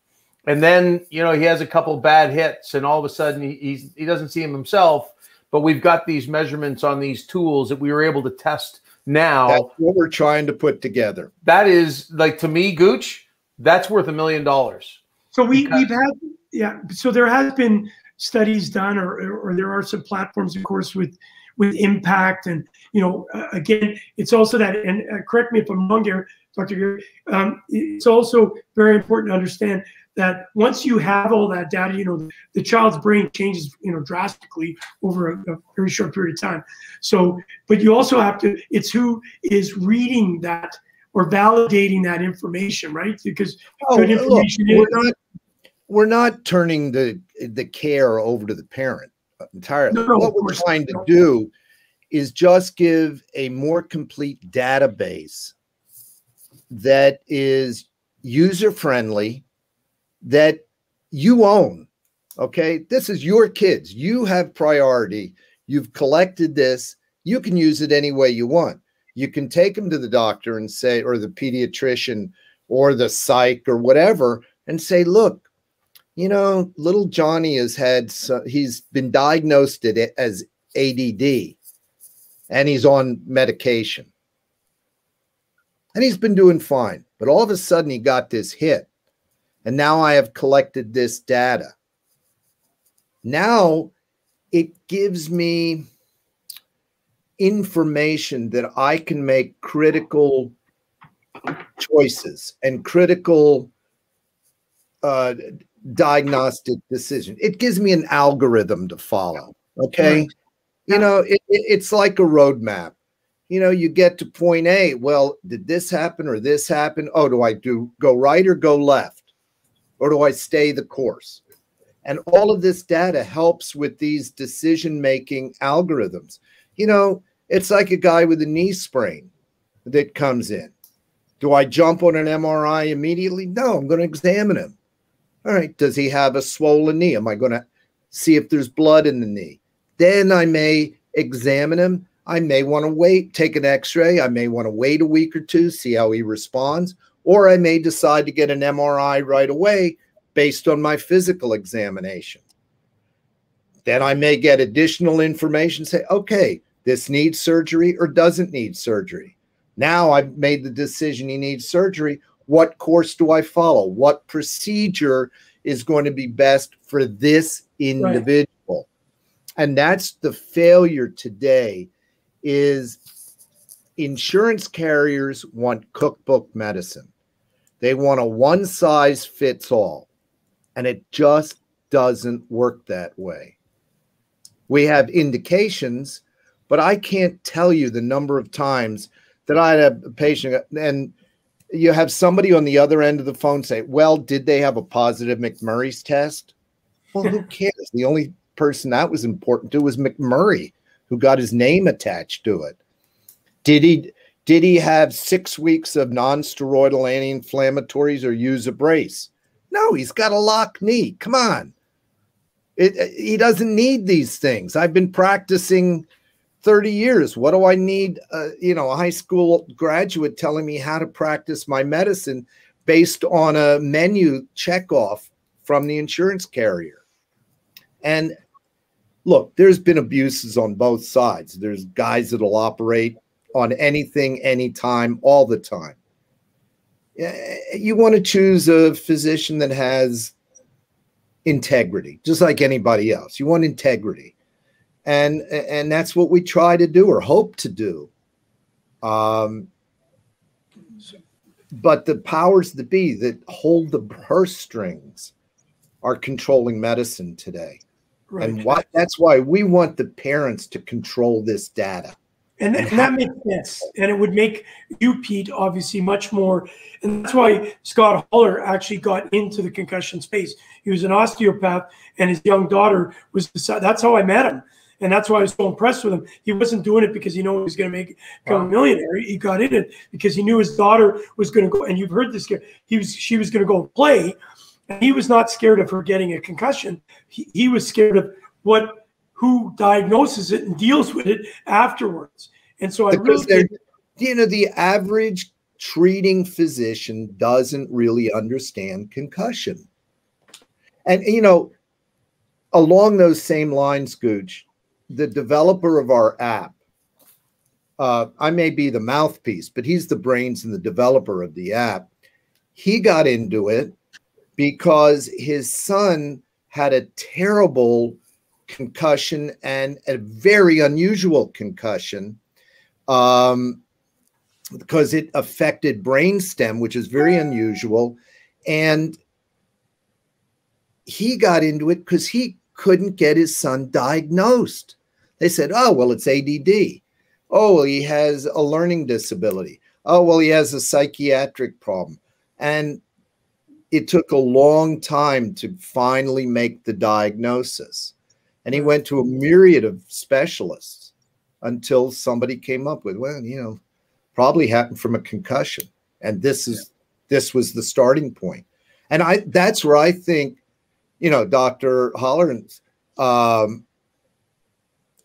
And then, you know, he has a couple bad hits and all of a sudden he, he's, he doesn't see him himself. But we've got these measurements on these tools that we were able to test now that's what we're trying to put together. That is like to me, Gouche, that's worth a million dollars. So we because- we've had yeah. So there has been studies done, or, or there are some platforms, of course, with with impact, and you know, again, it's also that. And uh, correct me if I'm wrong here, Dr. Gary. Um, it's also very important to understand that once you have all that data, you know, the child's brain changes, you know, drastically over a, a, very short period of time. So, but you also have to, it's who is reading that or validating that information, right? Because oh, good information look, we're not we're not turning the the care over to the parent entirely. No, no, what we're trying to do is just give a more complete database that is user friendly that you own. Okay. This is your kids. You have priority. You've collected this. You can use it any way you want. You can take them to the doctor and say, or the pediatrician or the psych or whatever, and say, look, you know, little Johnny has had, he's been diagnosed as ADD and he's on medication. And he's been doing fine. But all of a sudden, he got this hit and now I have collected this data. Now it gives me information that I can make critical choices and critical uh, diagnostic decision. It gives me an algorithm to follow. Okay. Right. You know, it, it, it's like a roadmap. You know, you get to point A. Well, did this happen or this happen? Oh, do I do go right or go left? or do I stay the course? And all of this data helps with these decision making algorithms. You know, it's like a guy with a knee sprain that comes in. Do I jump on an MRI immediately? No, I'm going to examine him. All right, does he have a swollen knee? Am I going to see if there's blood in the knee? Then I may examine him. I may want to wait, take an x ray. I may want to wait a week or two, see how he responds or I may decide to get an MRI right away based on my physical examination. Then I may get additional information, say, okay, this needs surgery or doesn't need surgery. Now I've made the decision he needs surgery. What course do I follow? What procedure is going to be best for this individual? Right. And that's the failure today is insurance carriers want cookbook medicine. They want a one size fits all. And it just doesn't work that way. We have indications, but I can't tell you the number of times that I had a patient and you have somebody on the other end of the phone say, Well, did they have a positive McMurray's test? Well, who [laughs] cares? The only person that was important to was McMurray, who got his name attached to it. Did he did he have six weeks of non-steroidal anti-inflammatories or use a brace? No, he's got a lock knee. Come on. It, he doesn't need these things. I've been practicing 30 years. What do I need? Uh, you know, a high school graduate telling me how to practice my medicine based on a menu checkoff from the insurance carrier. And look, there's been abuses on both sides. There's guys that'll operate on anything, anytime, all the time. You want to choose a physician that has integrity, just like anybody else. You want integrity. And and that's what we try to do or hope to do. Um, but the powers that be that hold the purse strings are controlling medicine today. Right. And why, that's why we want the parents to control this data. And, and, that makes sense. And it would make you, Pete, obviously much more. And that's why Scott Holler actually got into the concussion space. He was an osteopath, and his young daughter was. That's how I met him, and that's why I was so impressed with him. He wasn't doing it because he knew he was going to make become wow. a millionaire. He got in it because he knew his daughter was going to go. And you've heard this. Guy, He was. She was going to go play, and he was not scared of her getting a concussion. He, he was scared of what who diagnoses it and deals with it afterwards. And so I because really, you know, the average treating physician doesn't really understand concussion. And you know, along those same lines, Gouche, the developer of our app, uh, I may be the mouthpiece, but he's the brains and the developer of the app. He got into it because his son had a terrible concussion and a very unusual concussion um, because it affected brainstem, which is very unusual. And he got into it because he couldn't get his son diagnosed. They said, oh, well, it's ADD. Oh, well, he has a learning disability. Oh, well, he has a psychiatric problem. And it took a long time to finally make the diagnosis. And he went to a myriad of specialists until somebody came up with, well, you know, probably happened from a concussion. And this is this was the starting point. And I that's where I think, you know, Dr. Holler's um,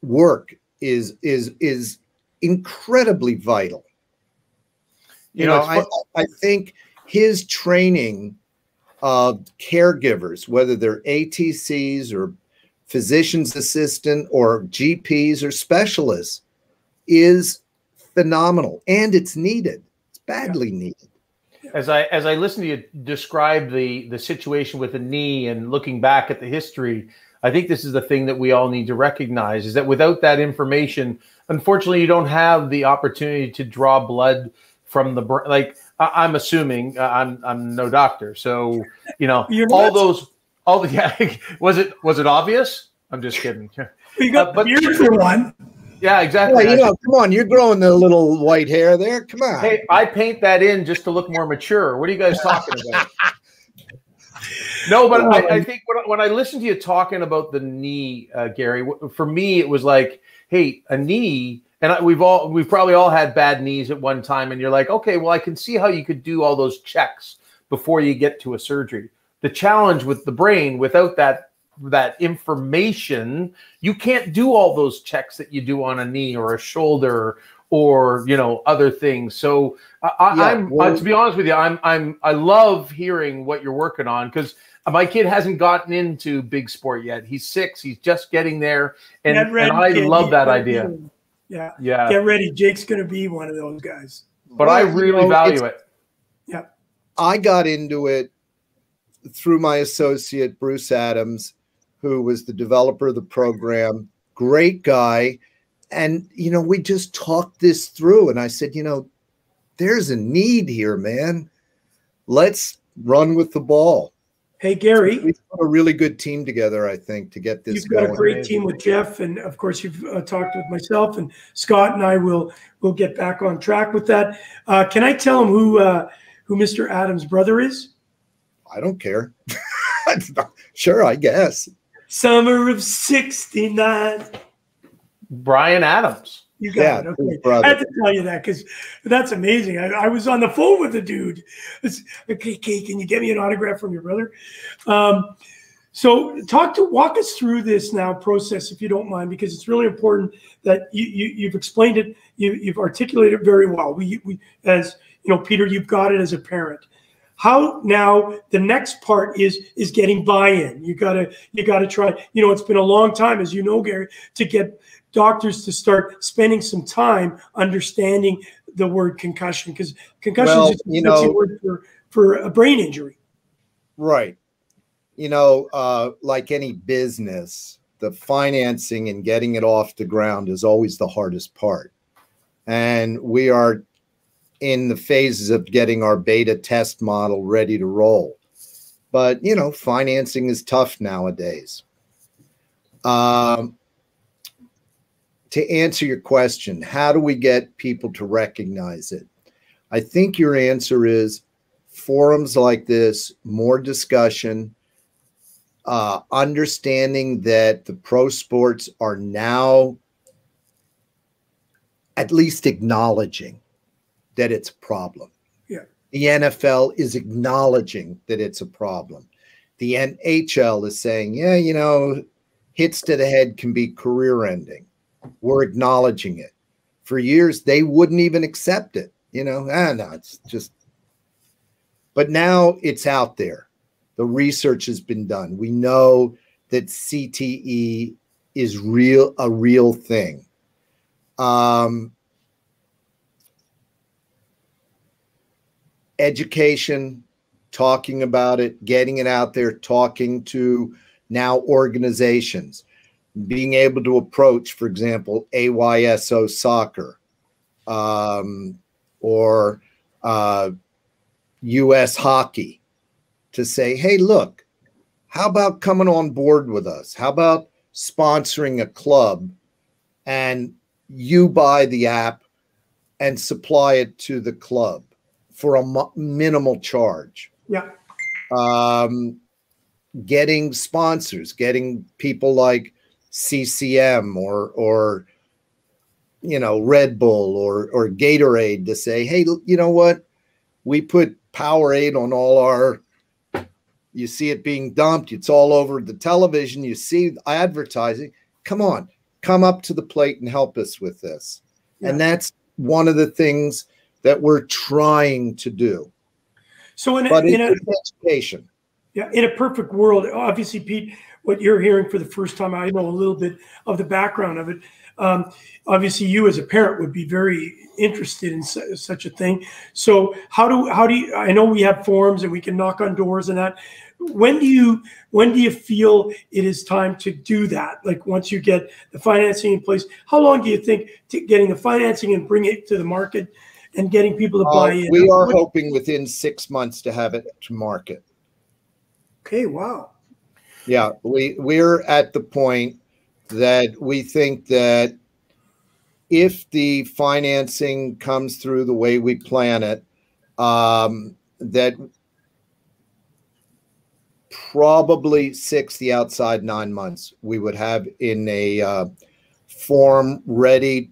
work is is is incredibly vital. You, you know, know I, I think his training of caregivers, whether they're ATCs or physician's assistant or GPs or specialists is phenomenal and it's needed. It's badly yeah. needed. As I as I listen to you describe the the situation with the knee and looking back at the history, I think this is the thing that we all need to recognize is that without that information, unfortunately, you don't have the opportunity to draw blood from the brain. Like I'm assuming, uh, I'm I'm no doctor, so you know all those all the [laughs] yeah. was it was it obvious? I'm just kidding. [laughs] You got uh, but, beard for one. Yeah, exactly. Yeah, you know, come on, you're growing the little white hair there. Come on. Hey, I paint that in just to look more mature. What are you guys talking about? [laughs] no, but I, I, think when, when I listen to you talking about the knee, uh, Gary, for me it was like, hey, a knee, and we've all we've probably all had bad knees at one time, and you're like, okay, well, I can see how you could do all those checks before you get to a surgery. The challenge with the brain without that that information you can't do all those checks that you do on a knee or a shoulder or you know other things. So I, yeah, am well, to be honest with you i'm i'm i love hearing what you're working on because my kid hasn't gotten into big sport yet. He's six he's just getting there and, and i love that idea yeah yeah get ready jake's going to be one of those guys but well, i really you know, value it yeah i got into it through my associate, Bruce Adams, who was the developer of the program. great guy. And, you know, we just talked this through. And I said, you know, there's a need here, man. Let's run with the ball. Hey, Gary. We've got a really good team together, I think, to get this You've got going. a great team with Jeff, and of course, you've uh, talked with myself and Scott, and I will will get back on track with that. Uh, can I tell him who uh, who Mr. Adams' brother is? I don't care. [laughs] sure, I guess. Summer of '69. Bryan Adams. You got Yeah, it. Okay. I had to tell you that because that's amazing. I, I was on the phone with the dude. It's, okay, okay, can you get me an autograph from your brother? Um, so talk to walk us through this now process if you don't mind because it's really important that you, you you've explained it you, you've articulated it very well we, we as you know peter you've got it as a parent how now the next part is is getting buy-in you gotta you gotta try you know it's been a long time as you know gary to get doctors to start spending some time understanding the word concussion because concussion Well, is just a you fancy know- word for for a brain injury Right. You know, uh, like any business, the financing and getting it off the ground is always the hardest part. And we are in the phases of getting our beta test model ready to roll. But, you know, financing is tough nowadays. Um, to answer your question, how do we get people to recognize it? I think your answer is forums like this, more discussion, uh, understanding that the pro sports are now at least acknowledging that it's a problem. Yeah. The NFL is acknowledging that it's a problem. The NHL is saying, yeah, you know, hits to the head can be career ending. We're acknowledging it. For years, they wouldn't even accept it. You know, ah, no, it's just but now it's out there. The research has been done. We know that CTE is real, a real thing. Um, education, talking about it, getting it out there, talking to now organizations, being able to approach, for example, AYSO soccer um, or uh, US hockey to say, hey, look, how about coming on board with us? How about sponsoring a club and you buy the app and supply it to the club for a minimal charge? yeah um, getting sponsors, getting people like CCM or or you know Red Bull or or Gatorade to say, hey, you know what? We put Powerade on all our. You see it being dumped. It's all over the television. You see advertising. Come on, come up to the plate and help us with this. And that's one of the things that we're trying to do. so in a, But in a education. Yeah, in a perfect world, obviously, Pete, what you're hearing for the first time, I know a little bit of the background of it. Um, obviously, you as a parent would be very interested in su- such a thing. So, how do how do you? I know we have forums and we can knock on doors and that. When do you when do you feel it is time to do that? Like once you get the financing in place, how long do you think to getting the financing and bring it to the market and getting people to Uh, buy in? we are What- hoping within six months to have it to market. Okay, wow. Yeah, we we're at the point that we think that if the financing comes through the way we plan it, um, that probably six the outside nine months we would have in a uh, form ready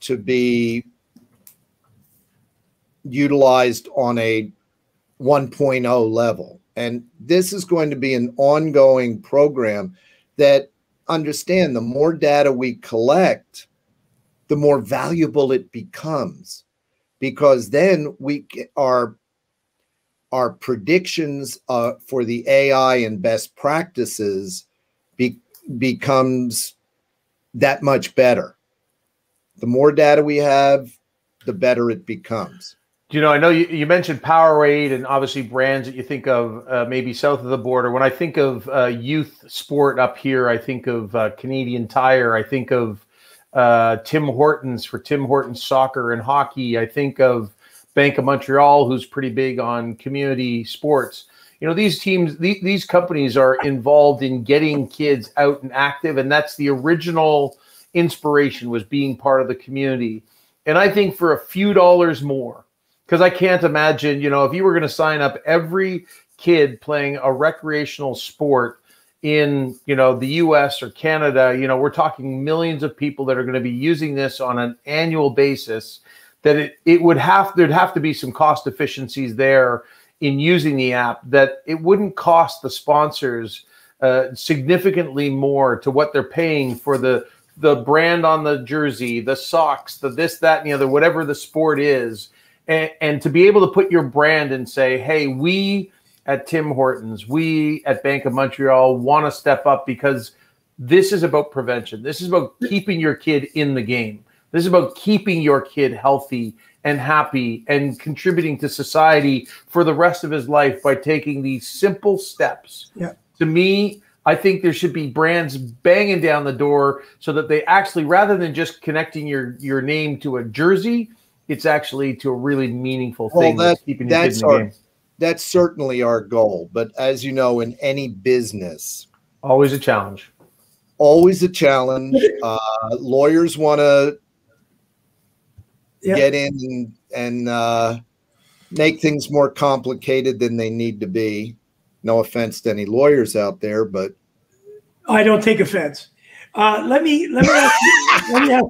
to be utilized on a 1.0 level. And this is going to be an ongoing program that understand the more data we collect, the more valuable it becomes because then we our our predictions uh, for the AI and best practices be, becomes that much better. The more data we have, the better it becomes. You know, I know you, you mentioned Powerade and obviously brands that you think of uh, maybe south of the border. When I think of uh, youth sport up here, I think of uh, Canadian Tire. I think of uh, Tim Hortons for Tim Hortons soccer and hockey. I think of Bank of Montreal, who's pretty big on community sports. You know, these teams, these, these companies are involved in getting kids out and active, and that's the original inspiration was being part of the community. And I think for a few dollars more, because I can't imagine, you know, if you were going to sign up every kid playing a recreational sport in, you know, the US or Canada, you know, we're talking millions of people that are going to be using this on an annual basis that it, it would have there'd have to be some cost efficiencies there in using the app that it wouldn't cost the sponsors uh, significantly more to what they're paying for the the brand on the jersey, the socks, the this, that, and the other, whatever the sport is, and, and to be able to put your brand and say, hey, we at Tim Hortons, we at Bank of Montreal want to step up because this is about prevention. This is about keeping your kid in the game. This is about keeping your kid healthy and happy and contributing to society for the rest of his life by taking these simple steps. Yeah. To me, I think there should be brands banging down the door so that they actually, rather than just connecting your your name to a jersey, it's actually to a really meaningful well, thing that, that's keeping your that's in the our, game. That's certainly our goal. But as you know, in any business, always a challenge. Always a challenge. Uh, lawyers want to get in and, and uh, make things more complicated than they need to be. No offense to any lawyers out there, but I don't take offense. Uh, let me let me ask you, let me ask,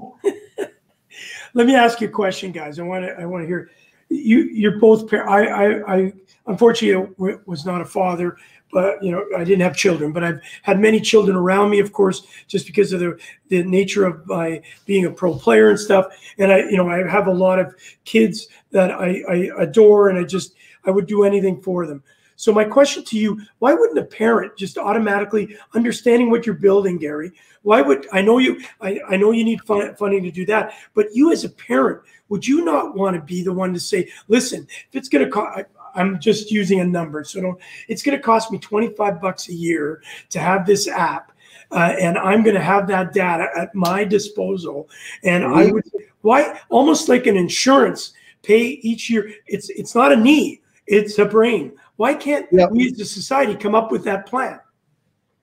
let me ask you a question, guys. I want to I want to hear you. You're both. I I, I unfortunately was not a father, but you know I didn't have children. But I've had many children around me, of course, just because of the the nature of my being a pro player and stuff. And I you know I have a lot of kids that I, I adore, and I just I would do anything for them. So my question to you, why wouldn't a parent just automatically understanding what you're building, Gary? Why would I know you I, I know you need funding to do that, but you as a parent, would you not want to be the one to say, listen, if it's going to cost I'm just using a number, so don't. It's going to cost me 25 bucks a year to have this app, uh, and I'm going to have that data at my disposal. And I would why almost like an insurance pay each year. It's it's not a knee, it's a brain. Why can't yeah. we as a society come up with that plan?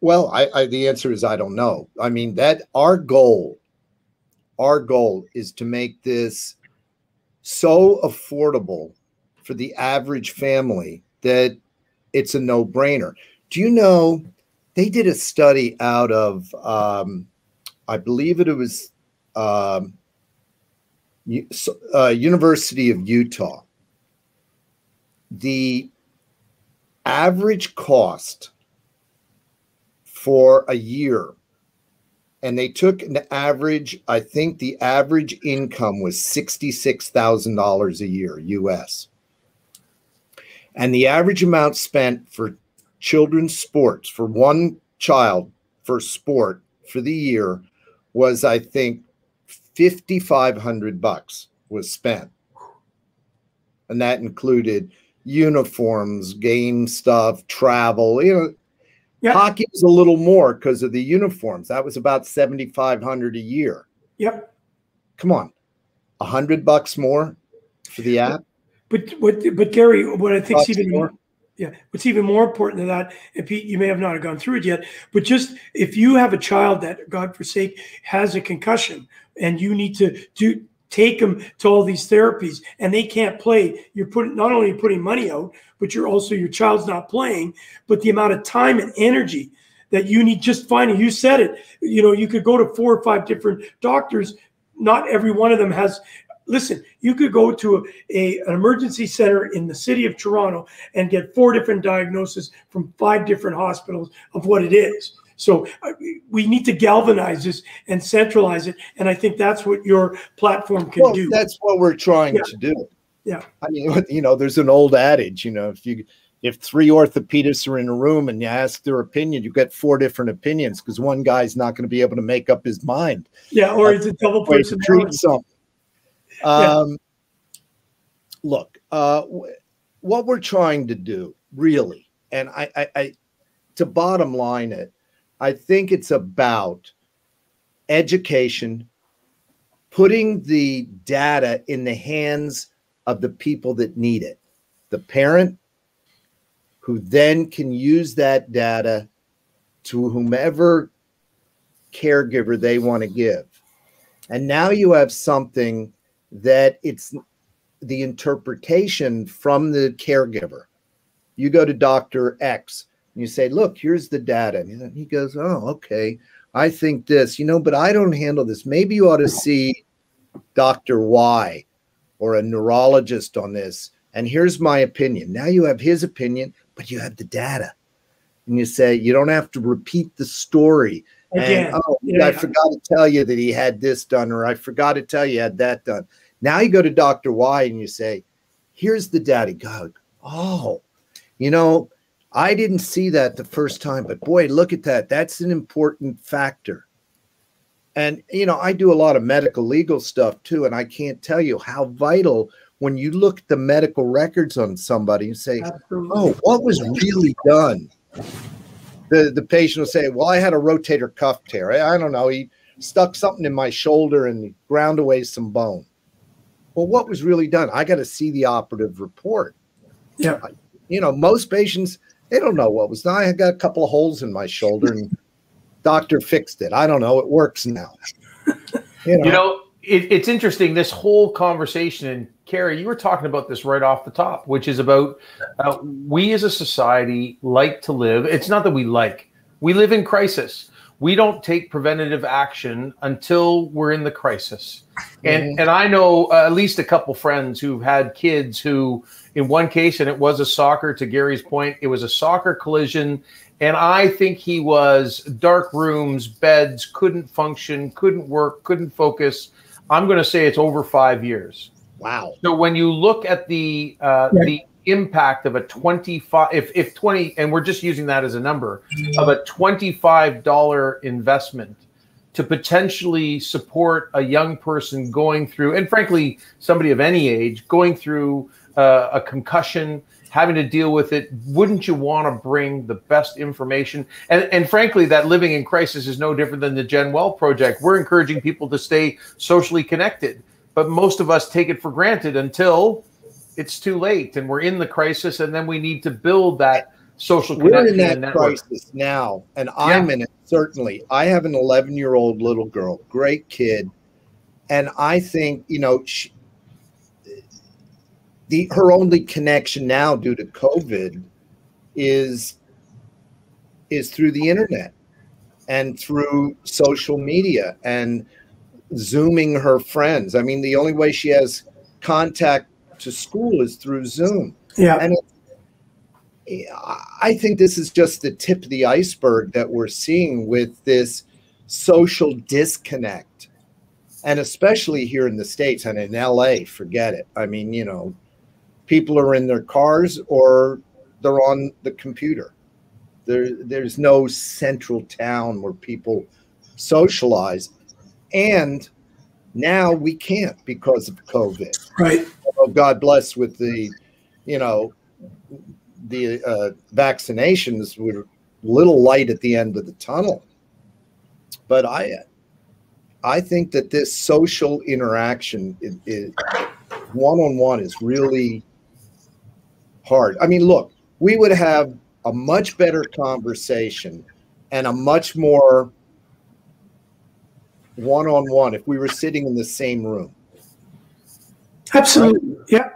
Well, I, I, the answer is I don't know. I mean that our goal, our goal is to make this so affordable for the average family that it's a no-brainer. Do you know they did a study out of um, I believe it was um, uh, University of Utah. The average cost for a year. And they took an average i think the average income was $66000 a year us and the average amount spent for children's sports for one child for sport for the year was i think 5500 bucks was spent. And that included uniforms, game stuff, travel. You know, yep. hockey was a little more because of the uniforms. That was about seventy five hundred a year. Yep. Come on, a hundred bucks more for the app. But what? But Gary, what I think even more. Yeah, what's even more important than that, and Pete, you may have not gone through it yet, but just if you have a child that, God forsake, has a concussion, and you need to do take them to all these therapies and they can't play. You're putting not only putting money out but you're also your child's not playing but the amount of time and energy that you need just finding you said it you know you could go to four or five different doctors. Not every one of them has listen you could go to a, a, an emergency center in the city of toronto and get four different diagnoses from five different hospitals of what it is so uh, we need to galvanize this and centralize it. And I think that's what your platform can well, do. That's what we're trying yeah. to do. Yeah. I mean, [laughs] you know, there's an old adage, you know, if you if three orthopedists are in a room and you ask their opinion, you get four different opinions because one guy's not going to be able to make up his mind. Yeah, or it's a double to treat something. Um, yeah. look, uh, what we're trying to do, really, and I, I, I, to bottom line it, I think it's about education, putting the data in the hands of the people that need it, the parent, who then can use that data to whomever caregiver they want to give. And now you have something that it's the interpretation from the caregiver. You go to Dr. X and you say, Look, here's the data. And he goes, Oh, okay. I think this, you know, but I don't handle this. Maybe you ought to see Dr. Y or a neurologist on this. And here's my opinion. Now you have his opinion, but you have the data. And you say, you don't have to repeat the story. Again, and, oh, yeah, I forgot to tell you that he had this done, or I forgot to tell you he had that done. Now you go to Dr. Y and you say, here's the data. God, oh, you know, I didn't see that the first time, but boy, look at that. That's an important factor. And, you know, I do a lot of medical legal stuff too. And I can't tell you how vital when you look at the medical records on somebody and say, oh, Absolutely. oh, what was really done? The, the patient will say, well, I had a rotator cuff tear. I, I don't know. He stuck something in my shoulder and ground away some bone. Well, what was really done? I got to see the operative report. Yeah. You know, most patients, they don't know what was done. I got a couple of holes in my shoulder and [laughs] doctor fixed it. I don't know. It works now. You know, you know it, it's interesting. This whole conversation, and Gary, you were talking about this right off the top, which is about uh, we as a society like to live. It's not that we like, we live in crisis. We don't take preventative action until we're in the crisis. And mm-hmm. and I know uh, at least a couple friends who've had kids who, in one case, and it was a soccer. To Gary's point, it was a soccer collision, and I think he was dark rooms, beds, couldn't function, couldn't work, couldn't focus. I'm going to say it's over five years. Wow. So when you look at the uh, yeah. the impact of a 25 if if 20 and we're just using that as a number of a $25 investment to potentially support a young person going through and frankly somebody of any age going through uh, a concussion having to deal with it wouldn't you want to bring the best information? And and frankly that living in crisis is no different than the GenWell project. We're encouraging people to stay socially connected but most of us take it for granted until it's too late and we're in the crisis and then we need to build that social we're in that crisis now and i'm in it certainly. I have an 11 year old little girl great kid and i think you know she, the her only connection now due to COVID is is through the internet and through social media and zooming her friends. I mean, the only way she has contact to school is through Zoom. Yeah. And it, I think this is just the tip of the iceberg that we're seeing with this social disconnect. And especially here in the States and in LA, forget it. I mean, you know, people are in their cars or they're on the computer. There, there's no central town where people socialize. And now we can't because of COVID. Right. Although God bless with the, you know, the uh, vaccinations were little light at the end of the tunnel. But I, I think that this social interaction one on one is really hard. I mean, look, we would have a much better conversation and a much more one on one if we were sitting in the same room. Absolutely. Right? Yeah.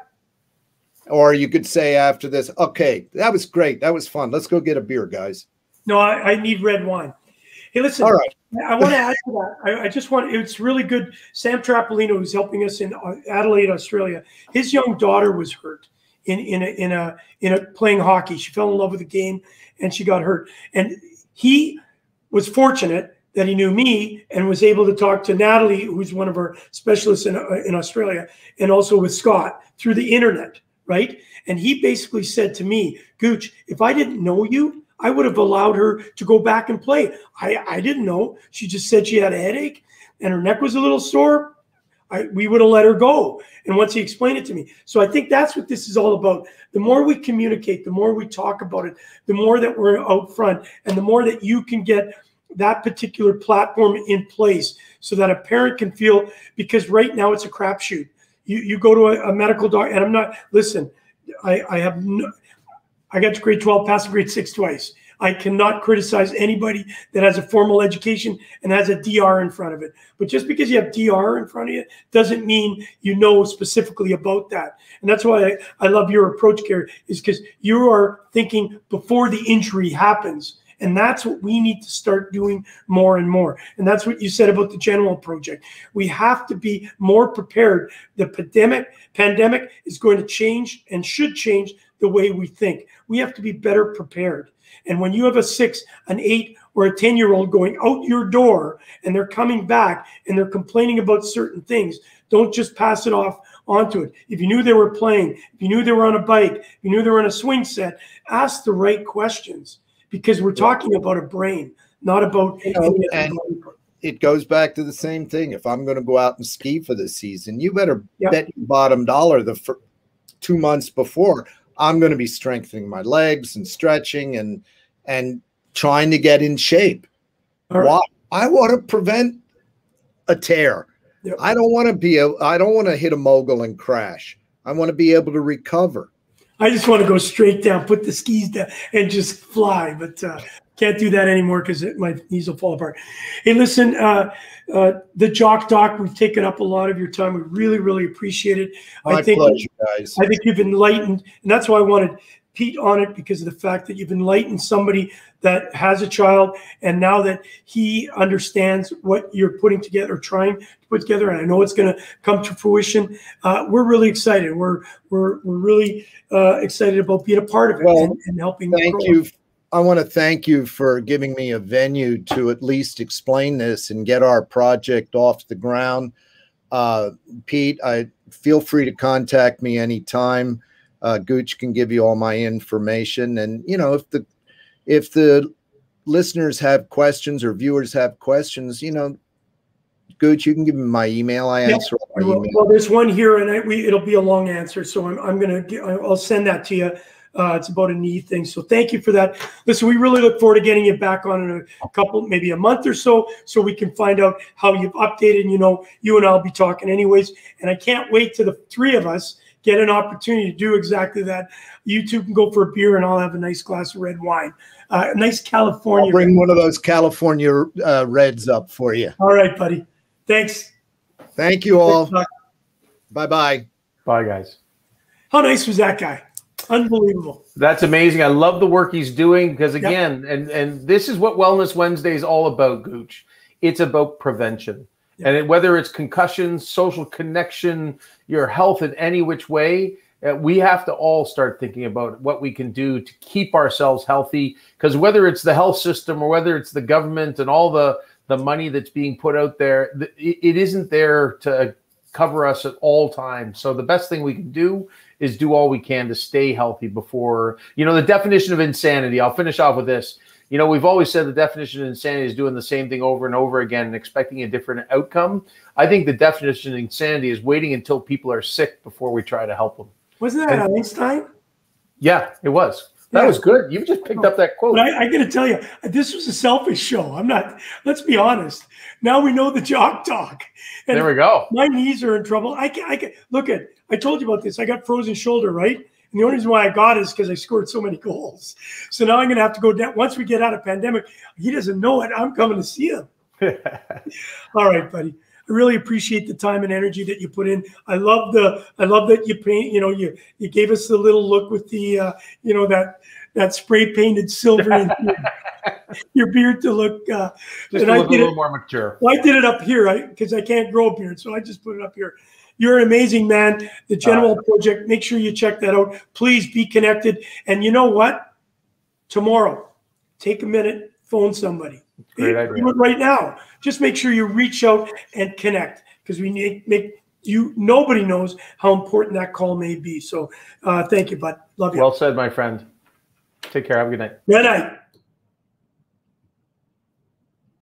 Or you could say after this, okay, that was great. That was fun. Let's go get a beer, guys. No, I, I need red wine. Hey, listen. All right. I want to add to that. I, I, just want, it's really good. Sam Trapolino, who's helping us in uh, Adelaide, Australia, his young daughter was hurt in in a, in a in a playing hockey. She fell in love with the game and she got hurt. And he was fortunate that he knew me and was able to talk to Natalie, who's one of our specialists in, uh, in Australia, and also with Scott through the internet, right? And he basically said to me, Gouche, if I didn't know you, I would have allowed her to go back and play. I, I didn't know. She just said she had a headache and her neck was a little sore. I, we would have let her go. And once he explained it to me. So I think that's what this is all about. The more we communicate, the more we talk about it, the more that we're out front, and the more that you can get that particular platform in place so that a parent can feel because right now it's a crapshoot. You you go to a, a medical doctor, and I'm not listen. I I have no, I got to grade 12, passed grade six twice. I cannot criticize anybody that has a formal education and has a DR in front of it. But just because you have DR in front of you doesn't mean you know specifically about that. And that's why I, I love your approach, Gary, is because you are thinking before the injury happens. And that's what we need to start doing more and more. And that's what you said about the GenWell Project. We have to be more prepared. The pandemic, pandemic is going to change and should change the way we think. We have to be better prepared. And when you have a six, an eight, or a 10 year old going out your door and they're coming back and they're complaining about certain things, don't just pass it off onto it. If you knew they were playing, if you knew they were on a bike, if you knew they were on a swing set, ask the right questions because we're talking about a brain, not about. You know, and it goes back to the same thing. If I'm going to go out and ski for the season, you better yep. bet your bottom dollar the fir- two months before I'm going to be strengthening my legs and stretching and and trying to get in shape. Right. Why? I want to prevent a tear. Yep. I don't want to be a I don't want to hit a mogul and crash. I want to be able to recover. I just want to go straight down, put the skis down, and just fly. But uh, can't do that anymore because my knees will fall apart. Hey, listen, uh, uh, the Jock Doc, we've taken up a lot of your time. We really, really appreciate it. My I think, pleasure, guys. I think you've enlightened, and that's why I wanted Pete on it because of the fact that you've enlightened somebody that has a child, and now that he understands what you're putting together, or trying to put together, and I know it's going to come to fruition. Uh, we're really excited. We're we're we're really uh, excited about being a part of it well, and, and helping. Thank you I want to thank you for giving me a venue to at least explain this and get our project off the ground. Uh, Pete, I feel free to contact me anytime. Uh, Gouche can give you all my information, and you know if the if the listeners have questions or viewers have questions, you know, Gouche, you can give me my email. I yeah. answer my well, email. Well, there's one here, and I, we, it'll be a long answer, so I'm, I'm gonna I'll send that to you. Uh, it's about a knee thing. So thank you for that. Listen, we really look forward to getting you back on in a couple, maybe a month or so, so we can find out how you've updated. And, you know, you and I'll be talking anyways. And I can't wait to the three of us get an opportunity to do exactly that. You two can go for a beer, and I'll have a nice glass of red wine. Uh, nice California. I'll bring one of those California uh, reds up for you. All right, buddy. Thanks. Thank you all. Bye bye. Bye, guys. How nice was that guy? Unbelievable. That's amazing. I love the work he's doing because again, yep. and and this is what Wellness Wednesday is all about, Gouche. It's about prevention. And whether it's concussion, social connection, your health in any which way, uh, we have to all start thinking about what we can do to keep ourselves healthy. Because whether it's the health system or whether it's the government and all the the money that's being put out there, it isn't there to cover us at all times. So the best thing we can do is do all we can to stay healthy before, you know, the definition of insanity. I'll finish off with this. You know, we've always said the definition of insanity is doing the same thing over and over again and expecting a different outcome. I think the definition of insanity is waiting until people are sick before we try to help them. Wasn't that and, Einstein? Yeah, it was. That yeah. was good. You just picked up that quote. But I, I got to tell you, this was a selfish show. I'm not. Let's be honest. Now we know the Jock Doc. And there we go. My knees are in trouble. I can. I can look at. I told you about this. I got frozen shoulder, right? And the only reason why I got it is because I scored so many [laughs] goals. So now I'm going to have to go down. Once we get out of pandemic, he doesn't know it. I'm coming to see him. [laughs] All right, buddy. I really appreciate the time and energy that you put in. I love the I love that you paint, you know, you you gave us the little look with the uh, you know, that that spray painted silver in [laughs] your, your, beard to look uh just and a, I did a little it, more mature. Well, I did it up here because I, I, can't grow a beard, so I just put it up here. You're an amazing man. The GenWell uh, Project, make sure you check that out. Please be connected. And you know what? Tomorrow, take a minute, phone somebody. Great idea. Do it right now. Just make sure you reach out and connect because we need make you. Nobody knows how important that call may be. So, uh, thank you, bud. Love you. Well said, my friend. Take care. Have a good night. Good night.